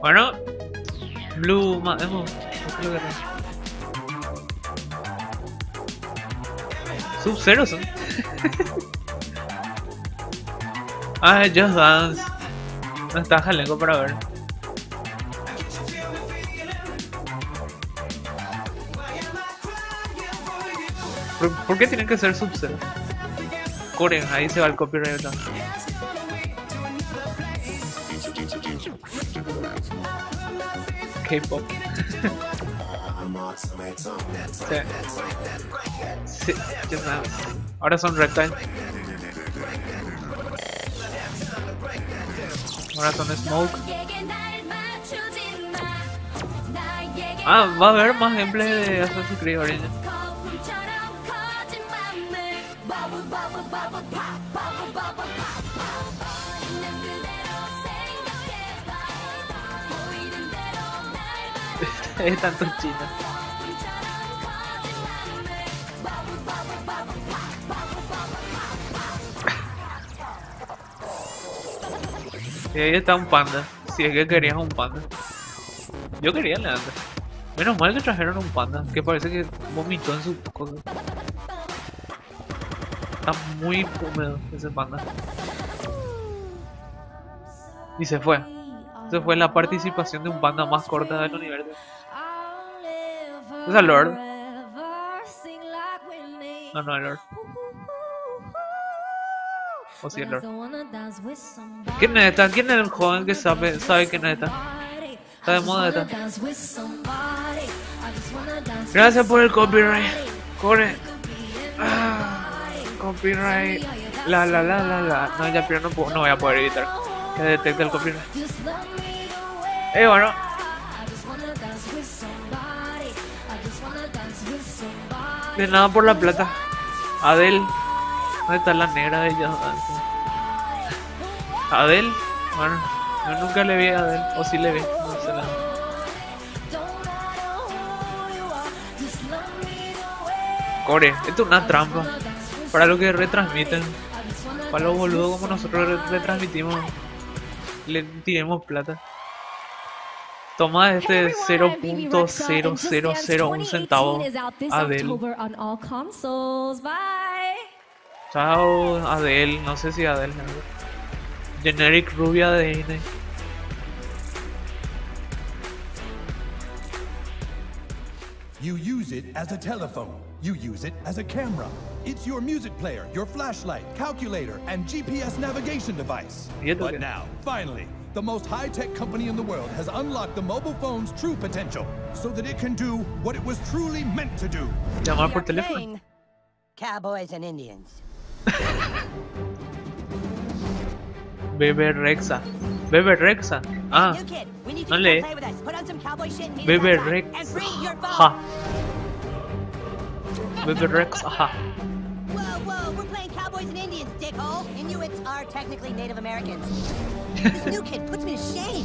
Bueno, Blue Ma Emo, ¿qué es lo que era? Sub-Zero son. ah, Just Dance. No está Jaleco para ver. ¿Por, qué tienen que ser Sub-Zero? Coren, ahí se va el copyright. ¿no? K-pop. sí. Sí, Just Dance. Ahora son Reptile. Ahora son Smoke. Ah, va a haber más gameplay de Assassin's Creed Origins. Es tanto chino. Y ahí está un panda. Si es que querías un panda. Yo quería el. Menos mal que trajeron un panda, que parece que vomitó en su cosa. Está muy húmedo ese panda. Y se fue. Se fue la participación de un panda más corta del universo. ¿Es Lord? No, no, el Lord. O sí, Lord. ¿Quién es esta? ¿Quién es el joven que sabe, sabe quién es esta? Está de moda esta. Gracias por el copyright. Corre. Ah, copyright. La la la la la. No, ya pero no, puedo, no voy a poder editar. Que detecte el copyright. Eh, bueno. De nada por la plata. Adel. ¿Dónde está la negra de ella? Adel. Bueno, yo nunca le vi a Adel. O sí le vi. No sé nada. Core, esto es una trampa. Para lo que retransmiten. Para los boludos como nosotros re- retransmitimos. Le tiremos plata. Toma este 0.0001 centavo. Adel. Chao, Adel. No sé si Adel. Generic rubia de Disney. You use it as a telephone. You use it as a camera. It's your music player, your flashlight, calculator, and GPS navigation device. But now, finally, the most high-tech company in the world has unlocked the mobile phone's true potential so that it can do what it was truly meant to do. Llamar por teléfono. Playing Cowboys and Indians. Bebe Rexha. Bebe Rexha. Ah. New kid, we need you No to lee. come play with Indians, dickhole. Inuits are technically Native Americans. this new kid puts me to shame.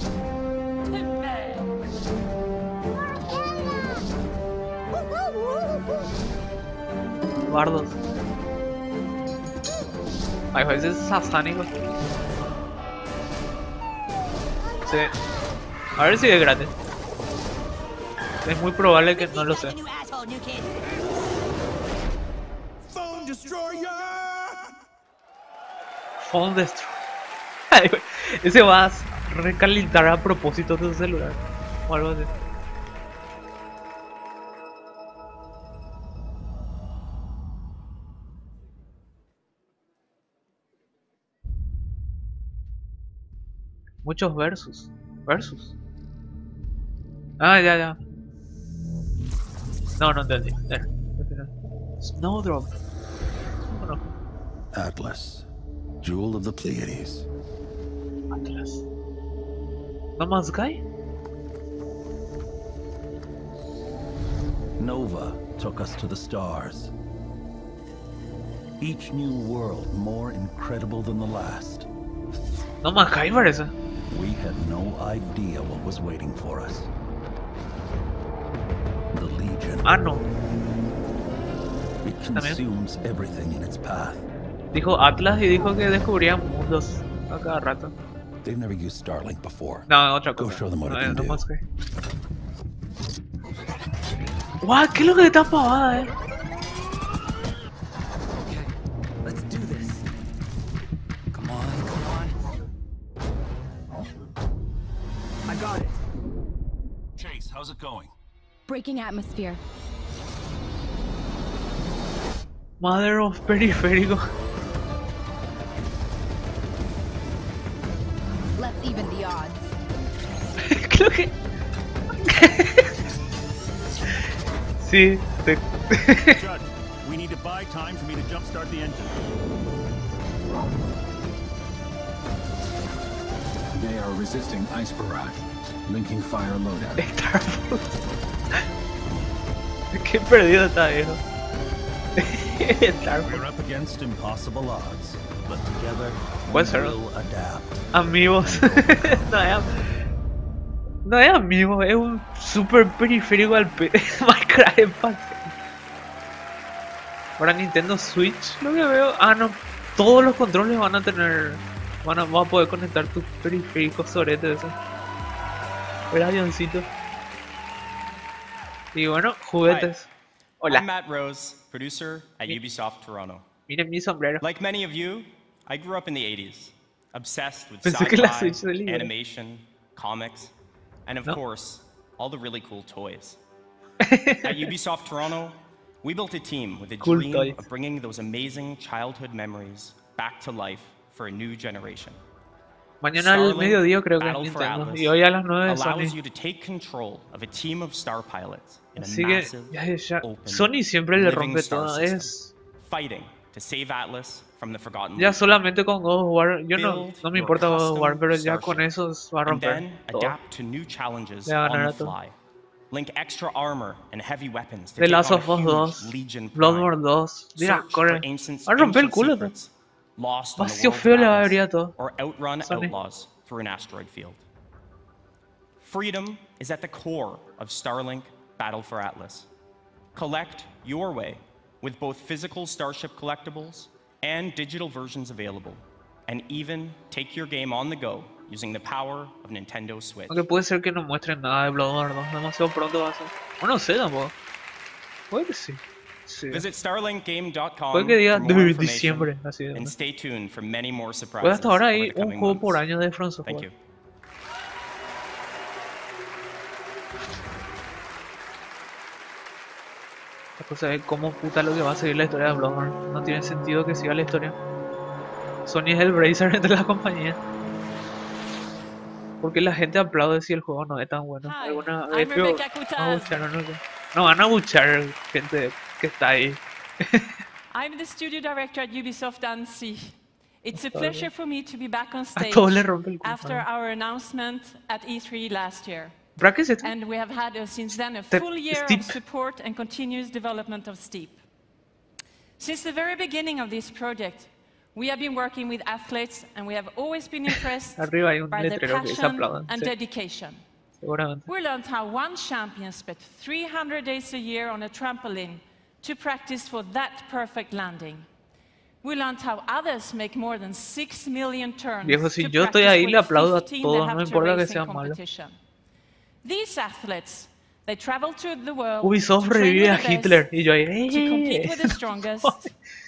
Bardos. Ay, ese es sasánico. Sí. A ver si es gratis. Es muy probable que no lo sé. Asshole, new kid. Phone destroyer! Phone Destroy. Ese va a recalentar a propósito de tu celular. O. Muchos versus. Versus. Ah, ya, ya. No, no entendí. Snowdrop. Atlas, jewel of the Pleiades. Atlas. No Man's Sky? Nova took us to the stars. Each new world more incredible than the last. No Man's Sky parece. We had no idea what was waiting for us. The Legion. Ah, no. It consumes everything in its path. Dijo Atlas y dijo que descubría mundos a cada rato. They've never used Starlink before. No, otra Go show them what no, it can no do. Man's Sky. Guau, ¿qué es lo que está pavada, eh? Let's do this. Come on, come on. I got it. Chase, how's it going? Breaking atmosphere. Mother of Periférico. Sí, te... Judge, we need to buy time for me to jumpstart the engine. They are resisting ice barrage. Linking fire loadout. Qué perdido está viejo. We're up against impossible odds, but together we will adapt. Amigos. no es, no es amigo, es un super periférico al P Minecraft en pantalla. Para Nintendo Switch, lo que veo. Ah, no. Todos los controles van a tener. Van a, vas a poder conectar tus periféricos sorete eso. El avioncito. Y bueno, juguetes. Hola. I'm Matt Rose, producer at Ubisoft Toronto. Miren mi sombrero. Like many of you, I grew up in the 80s, obsessed with sci-fi, animation, comics, and of No. course, all the really cool toys. at Ubisoft Toronto, we built a team with a Cool dream toys. of bringing those amazing childhood memories back to life for a new generation. Mañana al mediodía creo que es Nintendo. Y hoy a las 9 allows Sony. you to take control of a team of star pilots in a Así que ya, ya- Sony siempre le rompe todo. Es fighting to save Atlas from the Forgotten ya solamente con God of War. Yo no, no me importa God of War, pero ya con eso va a romper todo. Le va a ganar a todo. Link extra armor and heavy weapons to The Last of Us 2, Legion Prime. Bloodborne 2. Mira, corre. for ancient- ah, Va a romper el culo. secrets lost on the Vacío feo le va a abrir a todo. or outrun Sony. outlaws through an asteroid field. Freedom is at the core of Starlink Battle for Atlas. Collect your way with both physical Starship collectibles and digital versions available, and even take your game on the go using the power of Nintendo Switch. Aunque puede ser que no muestren nada de Bloodborne 2. Demasiado pronto va a ser. Bueno, no sé tampoco. Puede que sí. Sí. Visit starlinkgame.com Puede que diga de diciembre. Así de and stay tuned for many more surprises. Pues hasta ahora hay un juego months. por año de From Software. Thank you. La cosa es cómo puta lo que va a seguir la historia de Bloodborne. No tiene sentido que siga la historia. Sony es el Bracer entre las compañías. Porque la gente aplaude si el juego no es tan bueno. Alguna vez no no van a buchar gente que está ahí. I'm the studio director at Ubisoft Annecy. It's a pleasure for me to be back on stage after our announcement at E3 last year. And we have had uh, since then a full year of support and continuous development of Steep. Since the very beginning of this project, we have been working with athletes and we have always been impressed Arriba hay un by their passion and sí, dedication. We learned how one champion spent 300 days a year on a trampoline to practice for that perfect landing. We learned how others make more than 6 million turns Viejo, si to yo estoy ahí, le the aplaudo a 15 they todos, have no to importa que race in sean malos. competition. These athletes, they travel to the world Ubisoft to train revive a with the best, Hitler y yo ahí. to compete with the strongest,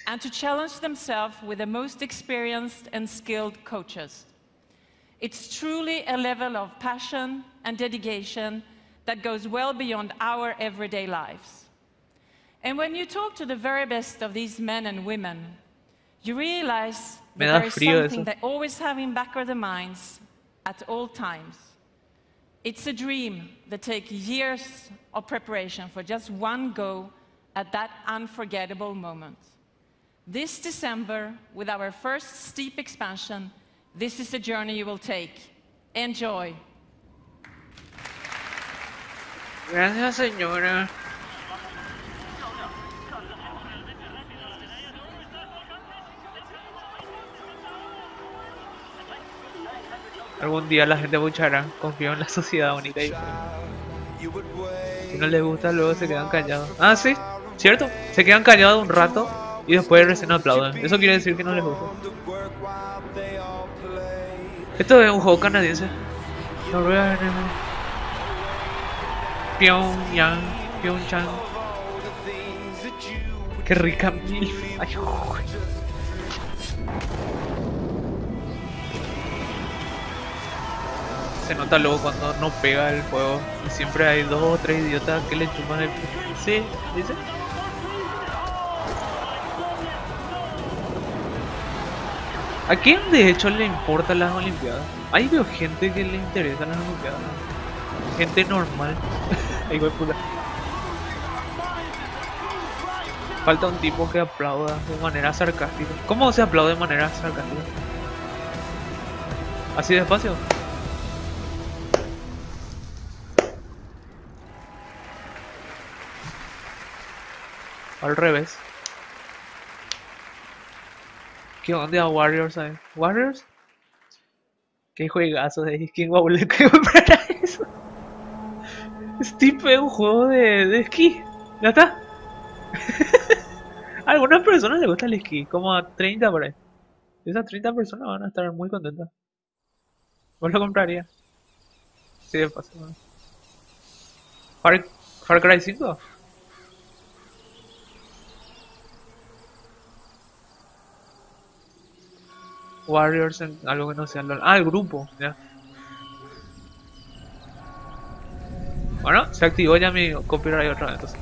and to challenge themselves with the most experienced and skilled coaches. It's truly a level of passion and dedication that goes well beyond our everyday lives. And when you talk to the very best of these men and women, you realize that there is something eso. they always have in the back of their minds at all times. It's a dream that takes years of preparation for just one go at that unforgettable moment. This December, with our first steep expansion, this is the journey you will take. Enjoy. Gracias, señora. Algún día la gente buchará, confío en la sociedad única y si no les gusta luego se quedan callados. Ah, sí, cierto, se quedan callados un rato y después recién aplauden. Eso quiere decir que no les gusta. Esto es un juego canadiense. Noruega, Pyongyang, Pyeongchang. Qué rica milf. Ay, joder. Se nota luego cuando no pega el juego. Y siempre hay dos o tres idiotas que le chupan el... Sí, dice. ¿A quién de hecho le importan las Olimpiadas? Ahí veo gente que le interesan las Olimpiadas. Gente normal. Ay, güey, puta. Falta un tipo que aplauda de manera sarcástica. ¿Cómo se aplaude de manera sarcástica? Así despacio. Al revés. ¿Qué onda Warriors ahí? ¿Warriors? Qué juegazo de ahí. ¿Quién va a volver a comprar eso? Steep es un juego de, de esquí. ¿Ya está? a algunas personas les gusta el esquí, como a 30 por ahí. Esas 30 personas van a estar muy contentas. ¿Vos lo comprarías? Sí, de paso. Far, Far Cry 5. Warriors en algo que no sea LOL. Ah, el grupo, ya. Bueno, se activó ya mi copyright otra vez, entonces.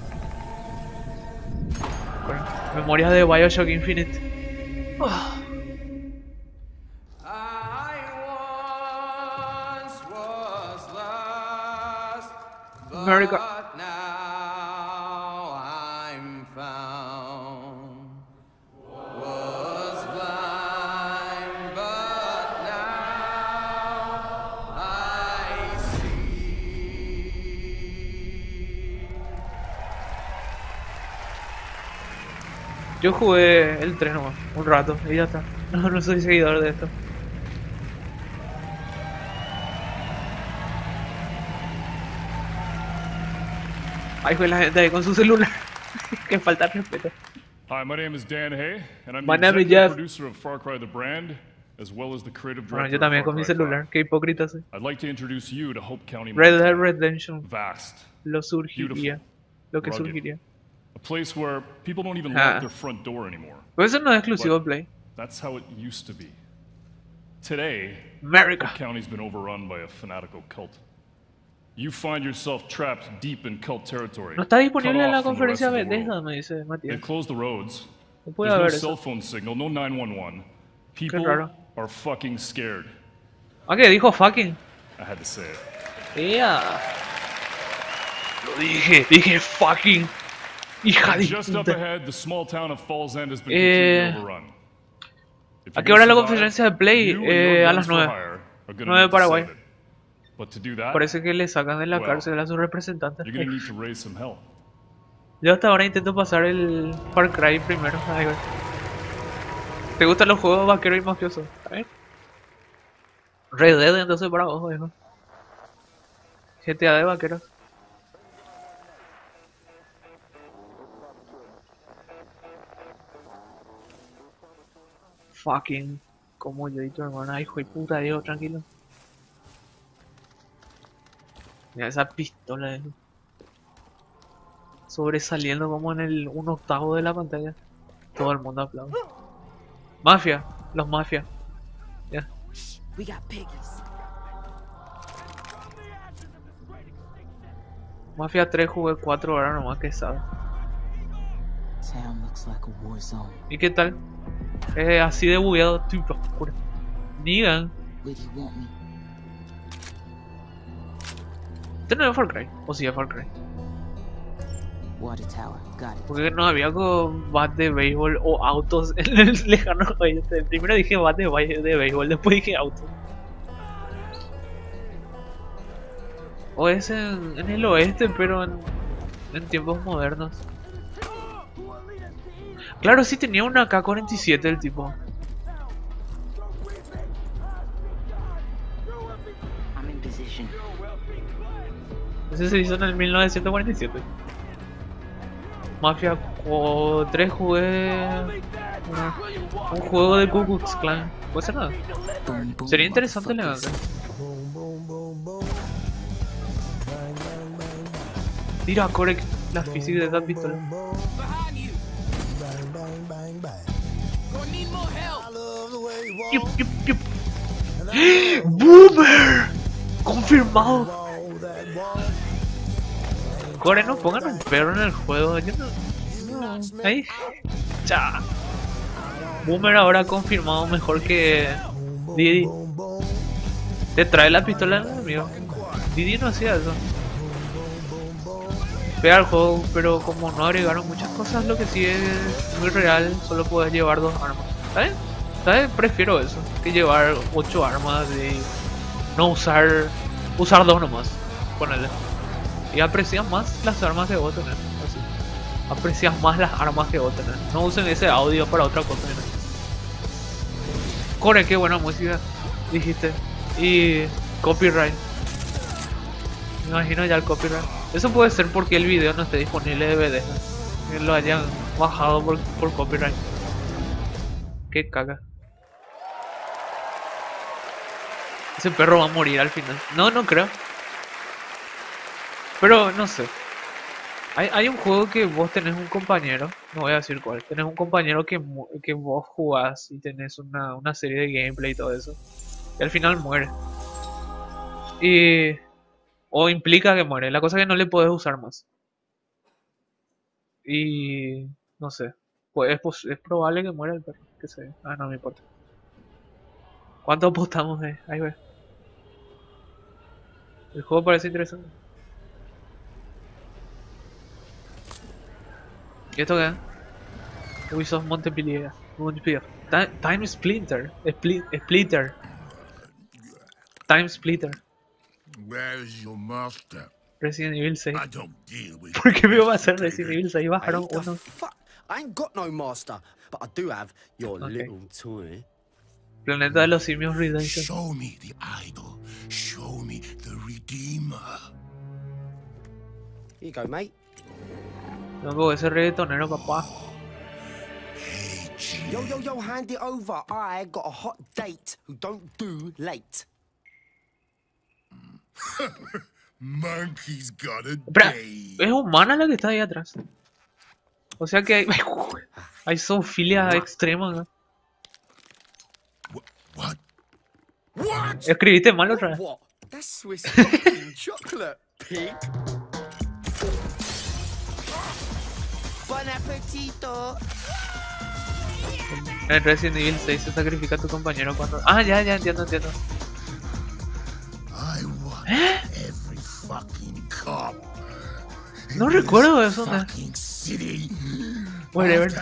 Memorias de Bioshock Infinite. Oh. America. Yo jugué el 3 nomás, un rato, y ya está. No, no soy seguidor de esto. Ahí fue la gente ahí con su celular. que falta respeto. Hi, my name is Dan Hay, and I'm My the executive producer of Far Cry the Brand, as well as the creative Bueno, director yo también con mi celular, qué hipócrita soy. 5. I'd like to introduce you to Hope County, Red Dead. Redemption. Vast, Lo surgiría. Lo que rugged. surgiría. Place where people don't even Ah. lock their front door anymore. Pero eso no es exclusivo But de Play. That's how it used to be. Today, America. Hope County's been overrun by a fanatical cult. You find yourself trapped deep in cult territory. No está disponible en la the conferencia the Bethesda, me dice Matías. They've closed the roads. No There's no eso. cell phone signal, no 911. People are fucking scared. Ah, que dijo fucking. I had to say it. Yeah. Lo dije, dije fucking. Hija de puta. Eh, ¿A qué la conferencia de Play? Eh, a las 9. 9 de Paraguay. Parece que le sacan de la cárcel a sus representantes. Yo hasta ahora intento pasar el Far Cry primero. Ay, ¿Te gustan los juegos vaqueros y mafiosos? A ver. Red Dead entonces para vos, hijo. GTA de vaqueros. Fucking. Como yo he dicho, hermano. Hijo de puta, Diego, tranquilo. Mira esa pistola, viejo. Sobresaliendo como en el un octavo de la pantalla. Todo el mundo aplaude. Mafia, los mafias. Ya. Piggies. Mafia 3 jugué 4 horas nomás que sabe. ¿Y qué tal? Así de bugueado, tipo oscuro. Me? ¿Este no es Far Cry? ¿O sí es Far Cry? Porque no había con bat de béisbol o autos en el lejano oeste. Primero dije bat de, béisbol, después dije autos. O es en, el oeste, pero en tiempos modernos. Claro, sí tenía una K-47 el tipo. I'm in position. Ese se hizo en el 1947. Mafia 3 jugué una- un juego de Ku Klux Klan. Puede ser nada. Sería interesante levantar. Mira, Corec, la física de esa pistola. Yup, yup, yup. ¡Boomer! ¡Confirmado! Core, no pongan un perro en el juego. Yo no. no. Ahí. Cha. Boomer ahora confirmado mejor que Didi. Te trae la pistola al enemigo. Didi no hacía eso. Pega el juego, pero como no agregaron muchas cosas, lo que sí es muy real, solo puedes llevar dos armas. ¿Sabes? ¿Sabes? Prefiero eso, que llevar ocho armas y no usar usar dos nomás. Ponele. Y aprecias más las armas que vos tenés. Así. Aprecias más las armas que vos tenés. No usen ese audio para otra cosa. mira. Core, qué buena música. Dijiste. Y copyright. Me imagino ya el copyright. Eso puede ser porque el video no esté disponible de Bethesda. Que lo hayan bajado por, por copyright. Qué caga. Ese perro va a morir al final. No, no creo. Pero no sé. Hay, un juego que vos tenés un compañero, no voy a decir cuál, tenés un compañero que, que vos jugás y tenés una, una serie de gameplay y todo eso. Y al final muere. Y o implica que muere. La cosa es que no le puedes usar más. Y no sé. Pues es, es probable que muera el perro. Que se... Ah, no me importa. ¿Cuánto apostamos? Eh? Ahí ve. El juego parece interesante. ¿Y esto qué? Ubisoft Montpellier. Montpellier. Time, Splinter. Spli Splitter. Time Splitter. Where's your master? Resident Evil 6. ¿Por qué me va a hacer Resident Evil 6? Bajaron uno. I ain't got no master, but I do have your Okay. little toy. Planeta de los simios Redemption. Show me the idol. Show me the redeemer. Here you go, mate. Tengo ese reggaetonero, papá. Yo, yo, yo, hand it over. I got a hot date who don't do late. Monkey's got a Espera, day. es humana la que está ahí atrás. O sea que hay, hay zoofilia extrema. ¿no? What? Escribiste mal otra vez. What? That's Swiss fucking chocolate, pig. Bon appetito. En Resident Evil 6 se sacrifica a tu compañero cuando... Ah, ya, ya, entiendo, entiendo. No recuerdo eso. Whatever.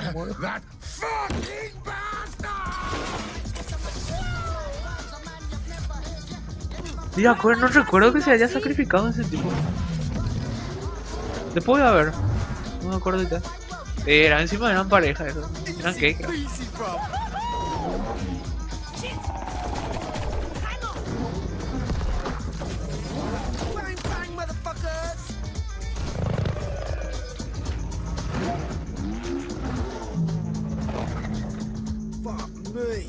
Sí, acuerdo, no recuerdo que se haya sacrificado ese tipo. Después voy a ver. No me acuerdo ya. Era encima eran pareja eso. Eran gay, me.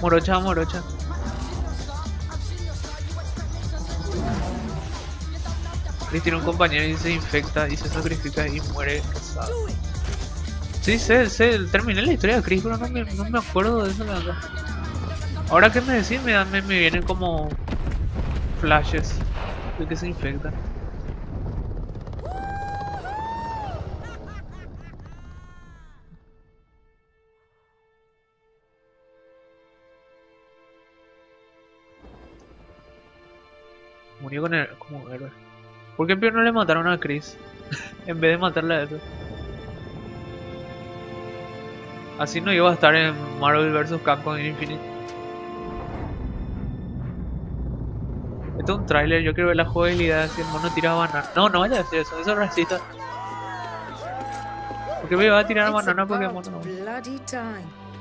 Morocha, morocha. Chris tiene un compañero y se infecta y se sacrifica y muere casado. Sí, sé, sé, terminé la historia de Chris, pero no me, no me acuerdo de eso, la verdad. Ahora que me decís, me, dan- me, me vienen como flashes de que se infecta. Murió con el, como héroe. ¿Por qué primero no le mataron a Chris? en vez de matarle a eso. Así no iba a estar en Marvel vs. Capcom Infinite. Esto es un tráiler, yo quiero ver la jugabilidad si el mono tira banana. No, no vaya a decir eso, eso es racista. ¿Por qué me va a tirar banana porque el mono no?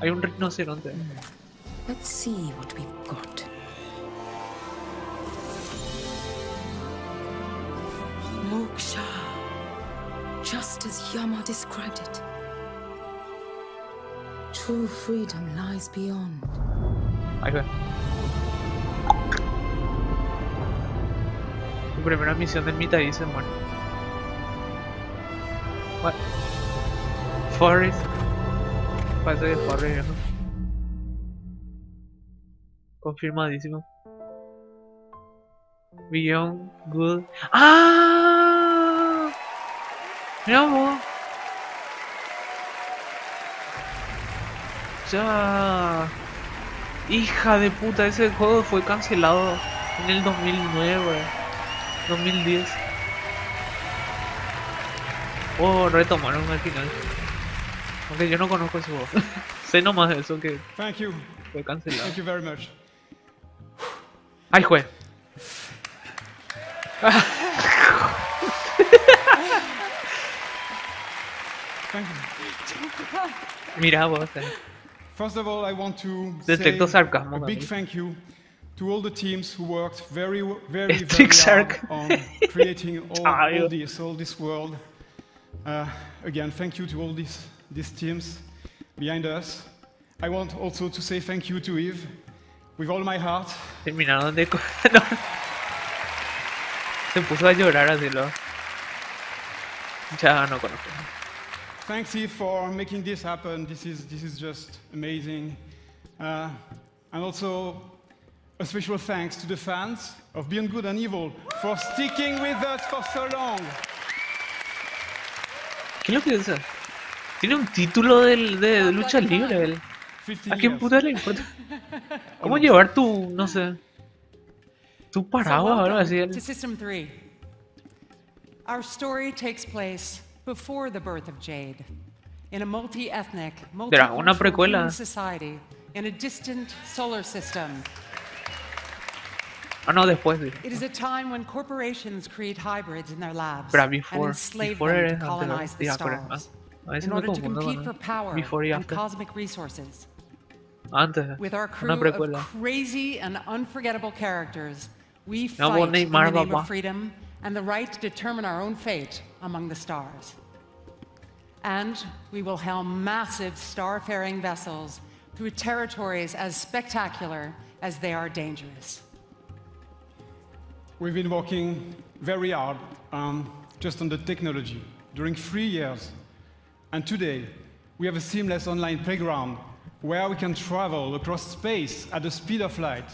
Hay un rinoceronte. Let's see what we've got. Moksha. Just as Yama described it. True freedom lies beyond. Va. Su primera misión del mitad y se muere. What? Forest. Parece que es Forest, viejo. Confirmadísimo. Beyond Good. ¡Ah! Mira vos. Ya. Hija de puta, ese juego fue cancelado en el 2009, 2010. Oh, retomaron al final. Aunque yo no conozco ese juego. sé nomás de eso que Thank you. fue cancelado. Thank you very much. ¡Ay, jue! Thank you. Mira vos. eh. First of all, I want to Detecto say a big thank you to all the teams who worked very, very, very hard on creating all, all this, all this world. Uh, again, thank you to all these, these teams behind us. I want also to say thank you to Yves, with all my heart. Terminaron de. no. Se puso a llorar así lo. Ya no conozco. Thanks, Yves, for making this happen. This is, this is just amazing. Uh, and also, a special thanks to the fans of Beyond Good and Evil for sticking with us for so long. ¿Qué es lo que es eso? Tiene un título del- de, lucha libre él. ¿A quién puta le importa? ¿Cómo llevar tu, no sé? Tú parado ahora así. To System 3. Our story takes place before the birth of Jade, in a multi-ethnic, multicultural society in a distant solar system. Ah, no, después. It is a time when corporations create hybrids in their labs Pero and before. enslave Before them to colonize the stars Ah, veces in order to compete for power Before and after. cosmic resources. Antes. With our crew of crazy and unforgettable characters, we fight vos in the name of freedom and the right to determine our own fate among the stars. And we will helm massive star-faring vessels through territories as spectacular as they are dangerous. We've been working very hard um, just on the technology during three years. And today, we have a seamless online playground where we can travel across space at the speed of light.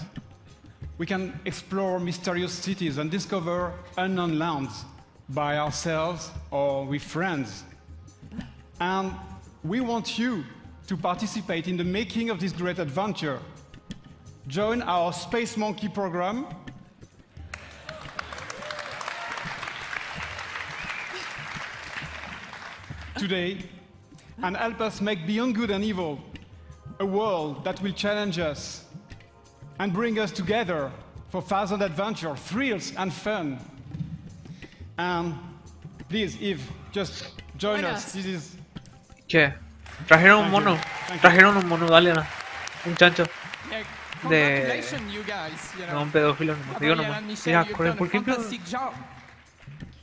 We can explore mysterious cities and discover unknown lands by ourselves or with friends. And we want you to participate in the making of this great adventure. Join our Space Monkey program today and help us make Beyond Good and Evil a world that will challenge us and bring us together for thousand adventure, thrills, and fun. And please, Yves, just join Join us. us. This is ¿Qué? Trajeron un Thank you. mono. Thank. Trajeron un mono, dale, Ana. Un chancho. Yeah, De. you guys. You know. No, un pedófilo nomás. Digo Gabriel nomás. Mira, por por ejemplo.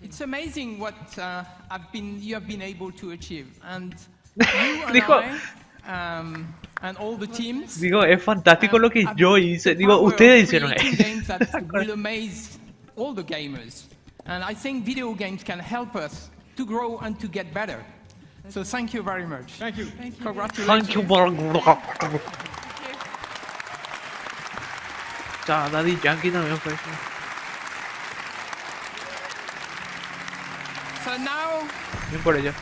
It's amazing what uh, I've been, you have been able to achieve. And you and Dijo- I, um, and all the teams, Digo, es fantástico lo que yo hice. Digo, power of ustedes hicieron creating eso. games that will amaze all the gamers. And I think video games can help us to grow and to get better. So thank you very much. Thank you. Congratulations. Thank you for... Ya, Daddy Yankee también fue eso. So now Bien por ello.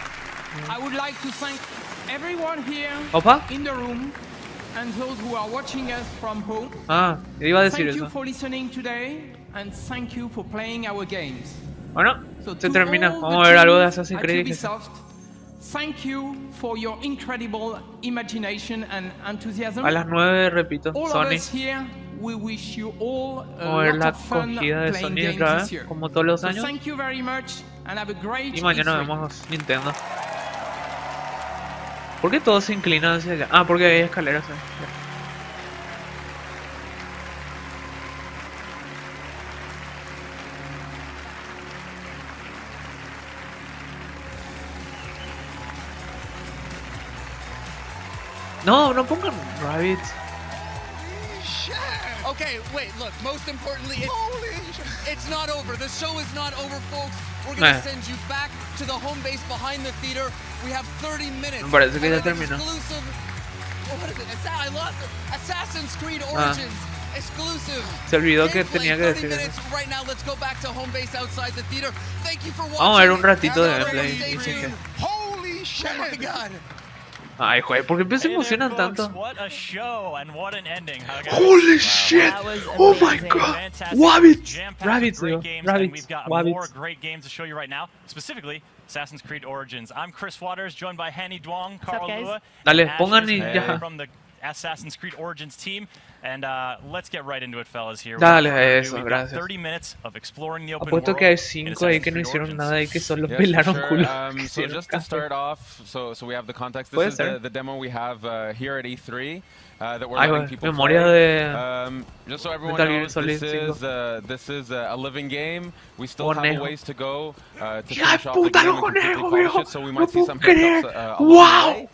I would like to thank everyone here Opa. in the room and those who are watching us from home. Ah, iba a decir thank you for listening today and thank you for playing our games. Bueno, So se termina. Vamos a ver algo de Assassin's Creed. Ubisoft, Thank you for your incredible imagination and enthusiasm. A las 9, repito, All of Sony. us here, we wish you all a Vamos a ver la of fun acogida de Sony otra vez, como todos los So años. thank you very much and have a great Y mañana E3. vemos Nintendo. ¿Por qué todos se inclinan hacia allá? Ah, porque hay escaleras. eh. No, no pongan rabbits. Okay, wait, look, most importantly, it's, it's not over. The show is not over, folks. We're going to send you back to the home base behind the theater. We have 30 minutes. Me parece que ya of an terminó. Exclusive. what is it? Assa- I lost it. Assassin's Creed Ah. Origins. Exclusive. Se olvidó que Gameplay, tenía que 30 decir minutes eso. right now. Let's go back to home base outside the theater. Thank you for watching. Vamos a ver un ratito de Have a gameplay. great y day, sí que- team. Holy shit! Oh my god. Ay, güey, ¿por qué se emocionan tanto? Holy shit! Oh my god! Wabbits! Rabbits, digo. Rabbits. Wabbits. great games to show you right now. Specifically, Assassin's Creed Origins. I'm Chris Waters, joined by Hanny Duong, Carl Lua. Dale, pongan y ya. Assassin's Creed Origins team. And uh, let's get right into it, fellas. Here. Dale, Without further ado, eso, we've got gracias. 30 minutes of exploring the open Apuesto world que hay in cinco ahí que no Assassin's hicieron Creed nada y que solo Yeah, pelaron sure. culo. Um, que so hicieron just to caso. start off, so so we have the context. Puede This is ser. the, the demo we have uh, here at E3 uh, that we're Ahí letting va, people memoria play. de- um, just so everyone Metal Gear knows, Solid this 5. is uh, this is uh, a living game. We still have Conejo. a ways to go uh, to ¡Ya, finish off the puta, game lo and completely conejo, polish viejo! it. So we No might see puedo some creer. hiccups uh, along ¡Wow!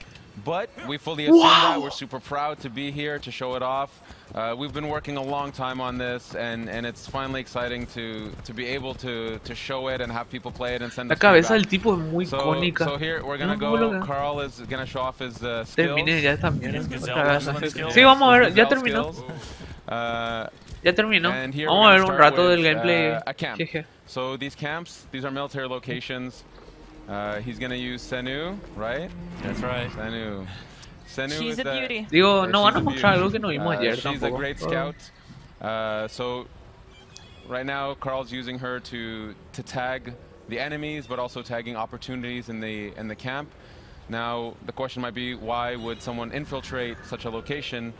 The way. But we fully assume that. We're super proud to be here to show it off. Uh, we've been working a long time on this, and, and it's finally exciting to, to be able to, to show it and have people play it and send La us cabeza del tipo es muy so, icónica. So here we're gonna go. boludo. Carl is gonna show off his uh, skills. Termine ya también. His otra Gazelle vez. wrestling skills. Sí, vamos a ver, ya terminó. Uh, Ya terminó. Vamos a ver un start rato del gameplay. uh, a camp. So these camps, these are military locations. Uh, he's gonna use Senu, right? That's right. Senu. Senu She's is a the- beauty. Digo, Yeah, no she's van a a mostrar beauty. algo que no vimos Uh, ayer She's a great Oh. scout. Uh, so right now, Carl's using her to to tag the enemies, but also tagging opportunities in the in the camp. Now, the question might be, why would someone infiltrate such a location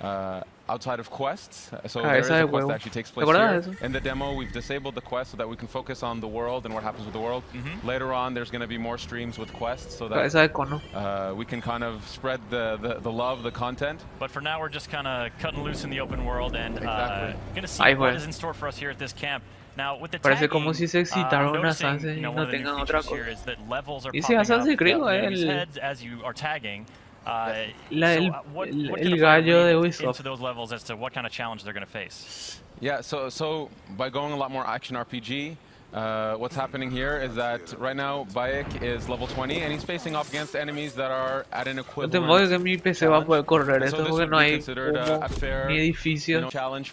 uh, outside of quests? So Ah, there is esa a quest that actually takes place here. In the demo, we've disabled the quest so that we can focus on the world and what happens with the world. Later on, there's going to be more streams with quests so that Esa de cono. uh, we can kind of spread the, the, the love, the content. But for now, we're just kind of cutting loose in the open world and uh, Exactly. going to see Ahí what fue. is in store for us here at this camp. Now, with the Parece tagging, como si se uh, excitaron I'm a noticing, Assassin you know, y one no of the new tengan otra cosa. is that levels are Y si popping Assassin's up Creed, above el- heads as you are tagging. Uh, La- so, el- uh, what, el- what el can a player gallo de Ubisoft. into those levels as to what kind of challenge they're going to face? Yeah, so so by going a lot more action RPG, uh, what's happening here is that right now Bayek is level 20 and he's facing off against enemies that are at an No equivalent. te modo que mi PC va a poder correr And so esto this porque would no be hay considered a, humo a fair, ni you edificios.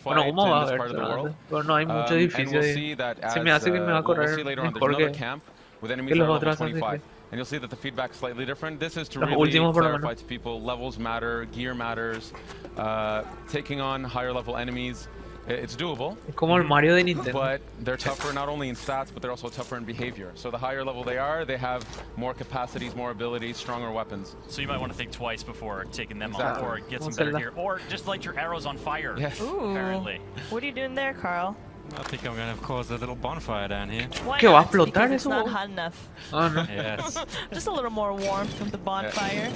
Bueno, fight humo in va a this haber, part of the solamente, world. pero no hay Um, mucho and edificio. we'll y see that Se me as, hace que me va a uh, we'll correr see later on, there's mejor que, que los otros level Assassin's 25. Creed. And you'll see that the feedback's slightly different. This is to really últimos, clarify to people levels matter, gear matters, uh, taking on higher level enemies, it's doable. Es como el Mario de Nintendo. But they're tougher not only in stats, but they're also tougher in behavior. So the higher level they are, they have more capacities, more abilities, stronger weapons. So you might want to think twice before taking them Exactly. on, or get some better gear, or just light your arrows on fire. Yes. Ooh. Apparently. What are you doing there, Carl? I think I'm going to cause a little bonfire down here. Why ¿Qué va a not? explotar Because it's not hot enough. Ah, no. Yes. Just a little more warmth from the bonfire.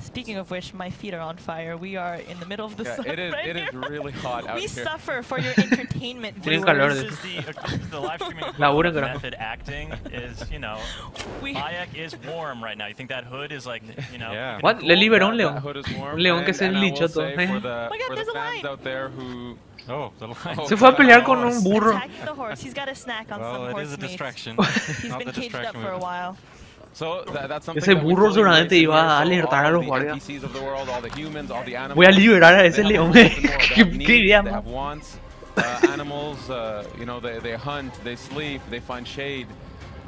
Speaking of which, my feet are on fire. We are in the middle of the Yeah, sun it is. right It is here. really hot out We here. suffer for your entertainment, Tienen viewers. calor This is the, uh, this is the live streaming Laburan equivalent of grande. method acting is, you know, We- Bayek is warm right now. You think that hood is like, you know, Yeah. keeping What? it Le cool? liberó un león. hood is warm. León que se and I lichó todo. say For the, Oh my God, for there's the a fans lion. out there who Oh, the line. Se fue a pelear con un burro. Attacking the horse. He's got a snack on Well, some it horse is a distraction. He's Not been caged up for a while. So that, that's something Ese burro seguramente iba a alertar a los the guardias. NPCs of the world, all the humans, all the animals. Voy a liberar a ese they have león. a different world. They ¿Qué, have qué needs, iría they más? have wants. Uh, animals, uh, you know, they, they hunt, they sleep, they find shade.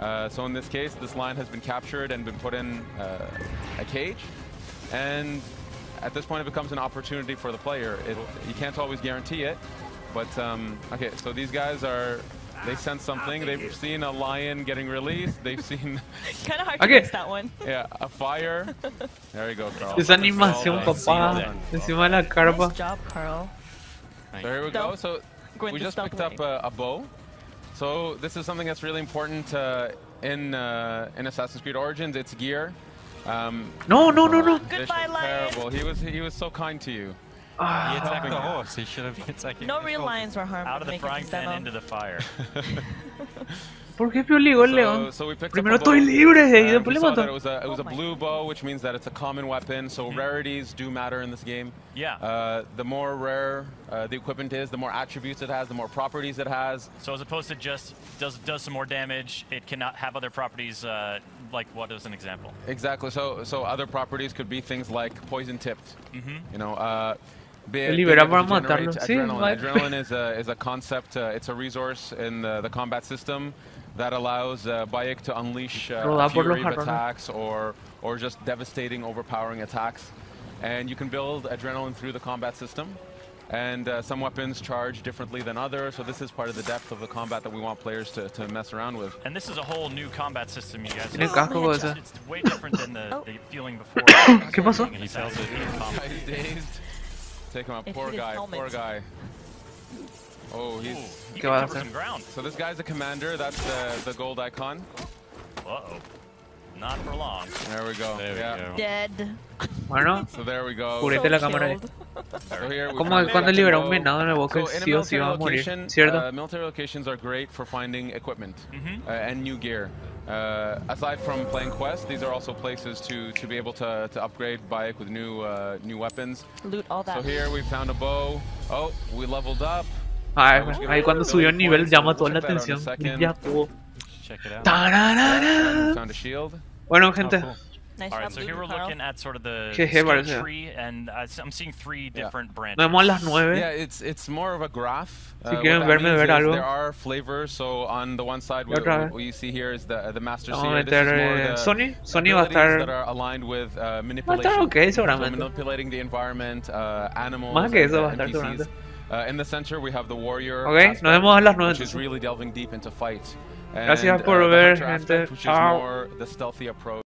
Uh, so in this case, this lion has been captured and been put in uh, a cage. And at this point, it becomes an opportunity for the player. It, you can't always guarantee it. But, um, okay, so these guys are, they sense something. They've seen a lion getting released. They've seen, Kind of hard to Okay. miss that one. yeah, a fire. There you go, Carl. Esa animación, Well done. papá. Encima de la carpa. Nice job, Carl. So here we go. So Going we just picked up a, a bow. So this is something that's really important uh, in uh, in Assassin's Creed Origins. It's gear. Um, No, no, no, no. Goodbye, lion. terrible. He was he was so kind to you. He attacked the you. horse. He should have been attacking No real lions were harmed Out of in the making frying this pan into the fire. ¿Por qué obligó el So, león? so we picked Primero up a bow. estoy libre y Um, después we le saw that mató. it was a it was Oh a my blue bow, which means that it's a common weapon. So rarities do matter in this game. Yeah. Uh, the more rare uh, the equipment is, the more attributes it has, the more properties it has. So as opposed to just does does some more damage, it cannot have other properties. Uh, like what is an example? Exactly. So, so other properties could be things like poison tipped. Mhm. You know, uh, be, El being libera able to para matarlo. Sí, adrenaline. vale. adrenaline is a is a concept. Uh, it's a resource in the, the combat system that allows uh, Bayek to unleash uh, a Rodar por los fury of attacks or or just devastating, overpowering attacks. And you can build adrenaline through the combat system. And uh, some weapons charge differently than others, so this is part of the depth of the combat that we want players to, to mess around with. And this is a whole new combat system, you guys. Tiene It's- casco, it's, it's way different than the, the feeling before. ¿Qué pasó? Being an Assassin's Creed combat. He's dazed. Take him out. It Poor guy. helmet. Poor guy. Oh, he's. Ooh, you ¿Qué can va a cover hacer? some ground. So this guy's a commander. That's the, the gold icon. Uh-oh. Not for long. There we go. There we go. Dead. Bueno, So there we go. cubrete la cámara ahí. killed. So here we Como found cuando the libera un bow. venado en el bosque, So in a sí o sí military va a morir, location, ¿cierto? uh, military locations are great for finding equipment Mhm. uh, and new gear. Uh, aside from playing quests, these are also places to, to be able to, to upgrade Bayek with new uh, new weapons. Loot all that. So here we found a bow. Oh, we leveled up. Ay, I was given ahí cuando ability subió el nivel llama toda la check that out in a atención. second. Ya estuvo. Check it out. Da -da -da found a shield. Bueno, oh, gente. Oh, cool. Nice All right, so here we're Kyle. looking at sort of the okay, tree, and I'm seeing three different yeah. branches. Vemos las nueve. Yeah, it's it's more of a graph. Uh, si quieren verme ver algo. There are flavors, so on the one side, what, you see here is the the master seer. This is more eh, the Sony, Sony estar that are aligned with uh, manipulation. Va a okay. So manipulating the environment, uh, animals, Más que eso va a. Uh, in the center, we have the warrior. Okay, aspect, nos vemos a las nueve. Which is really delving deep into fight. Gracias and, por uh, ver, the stealthy approach.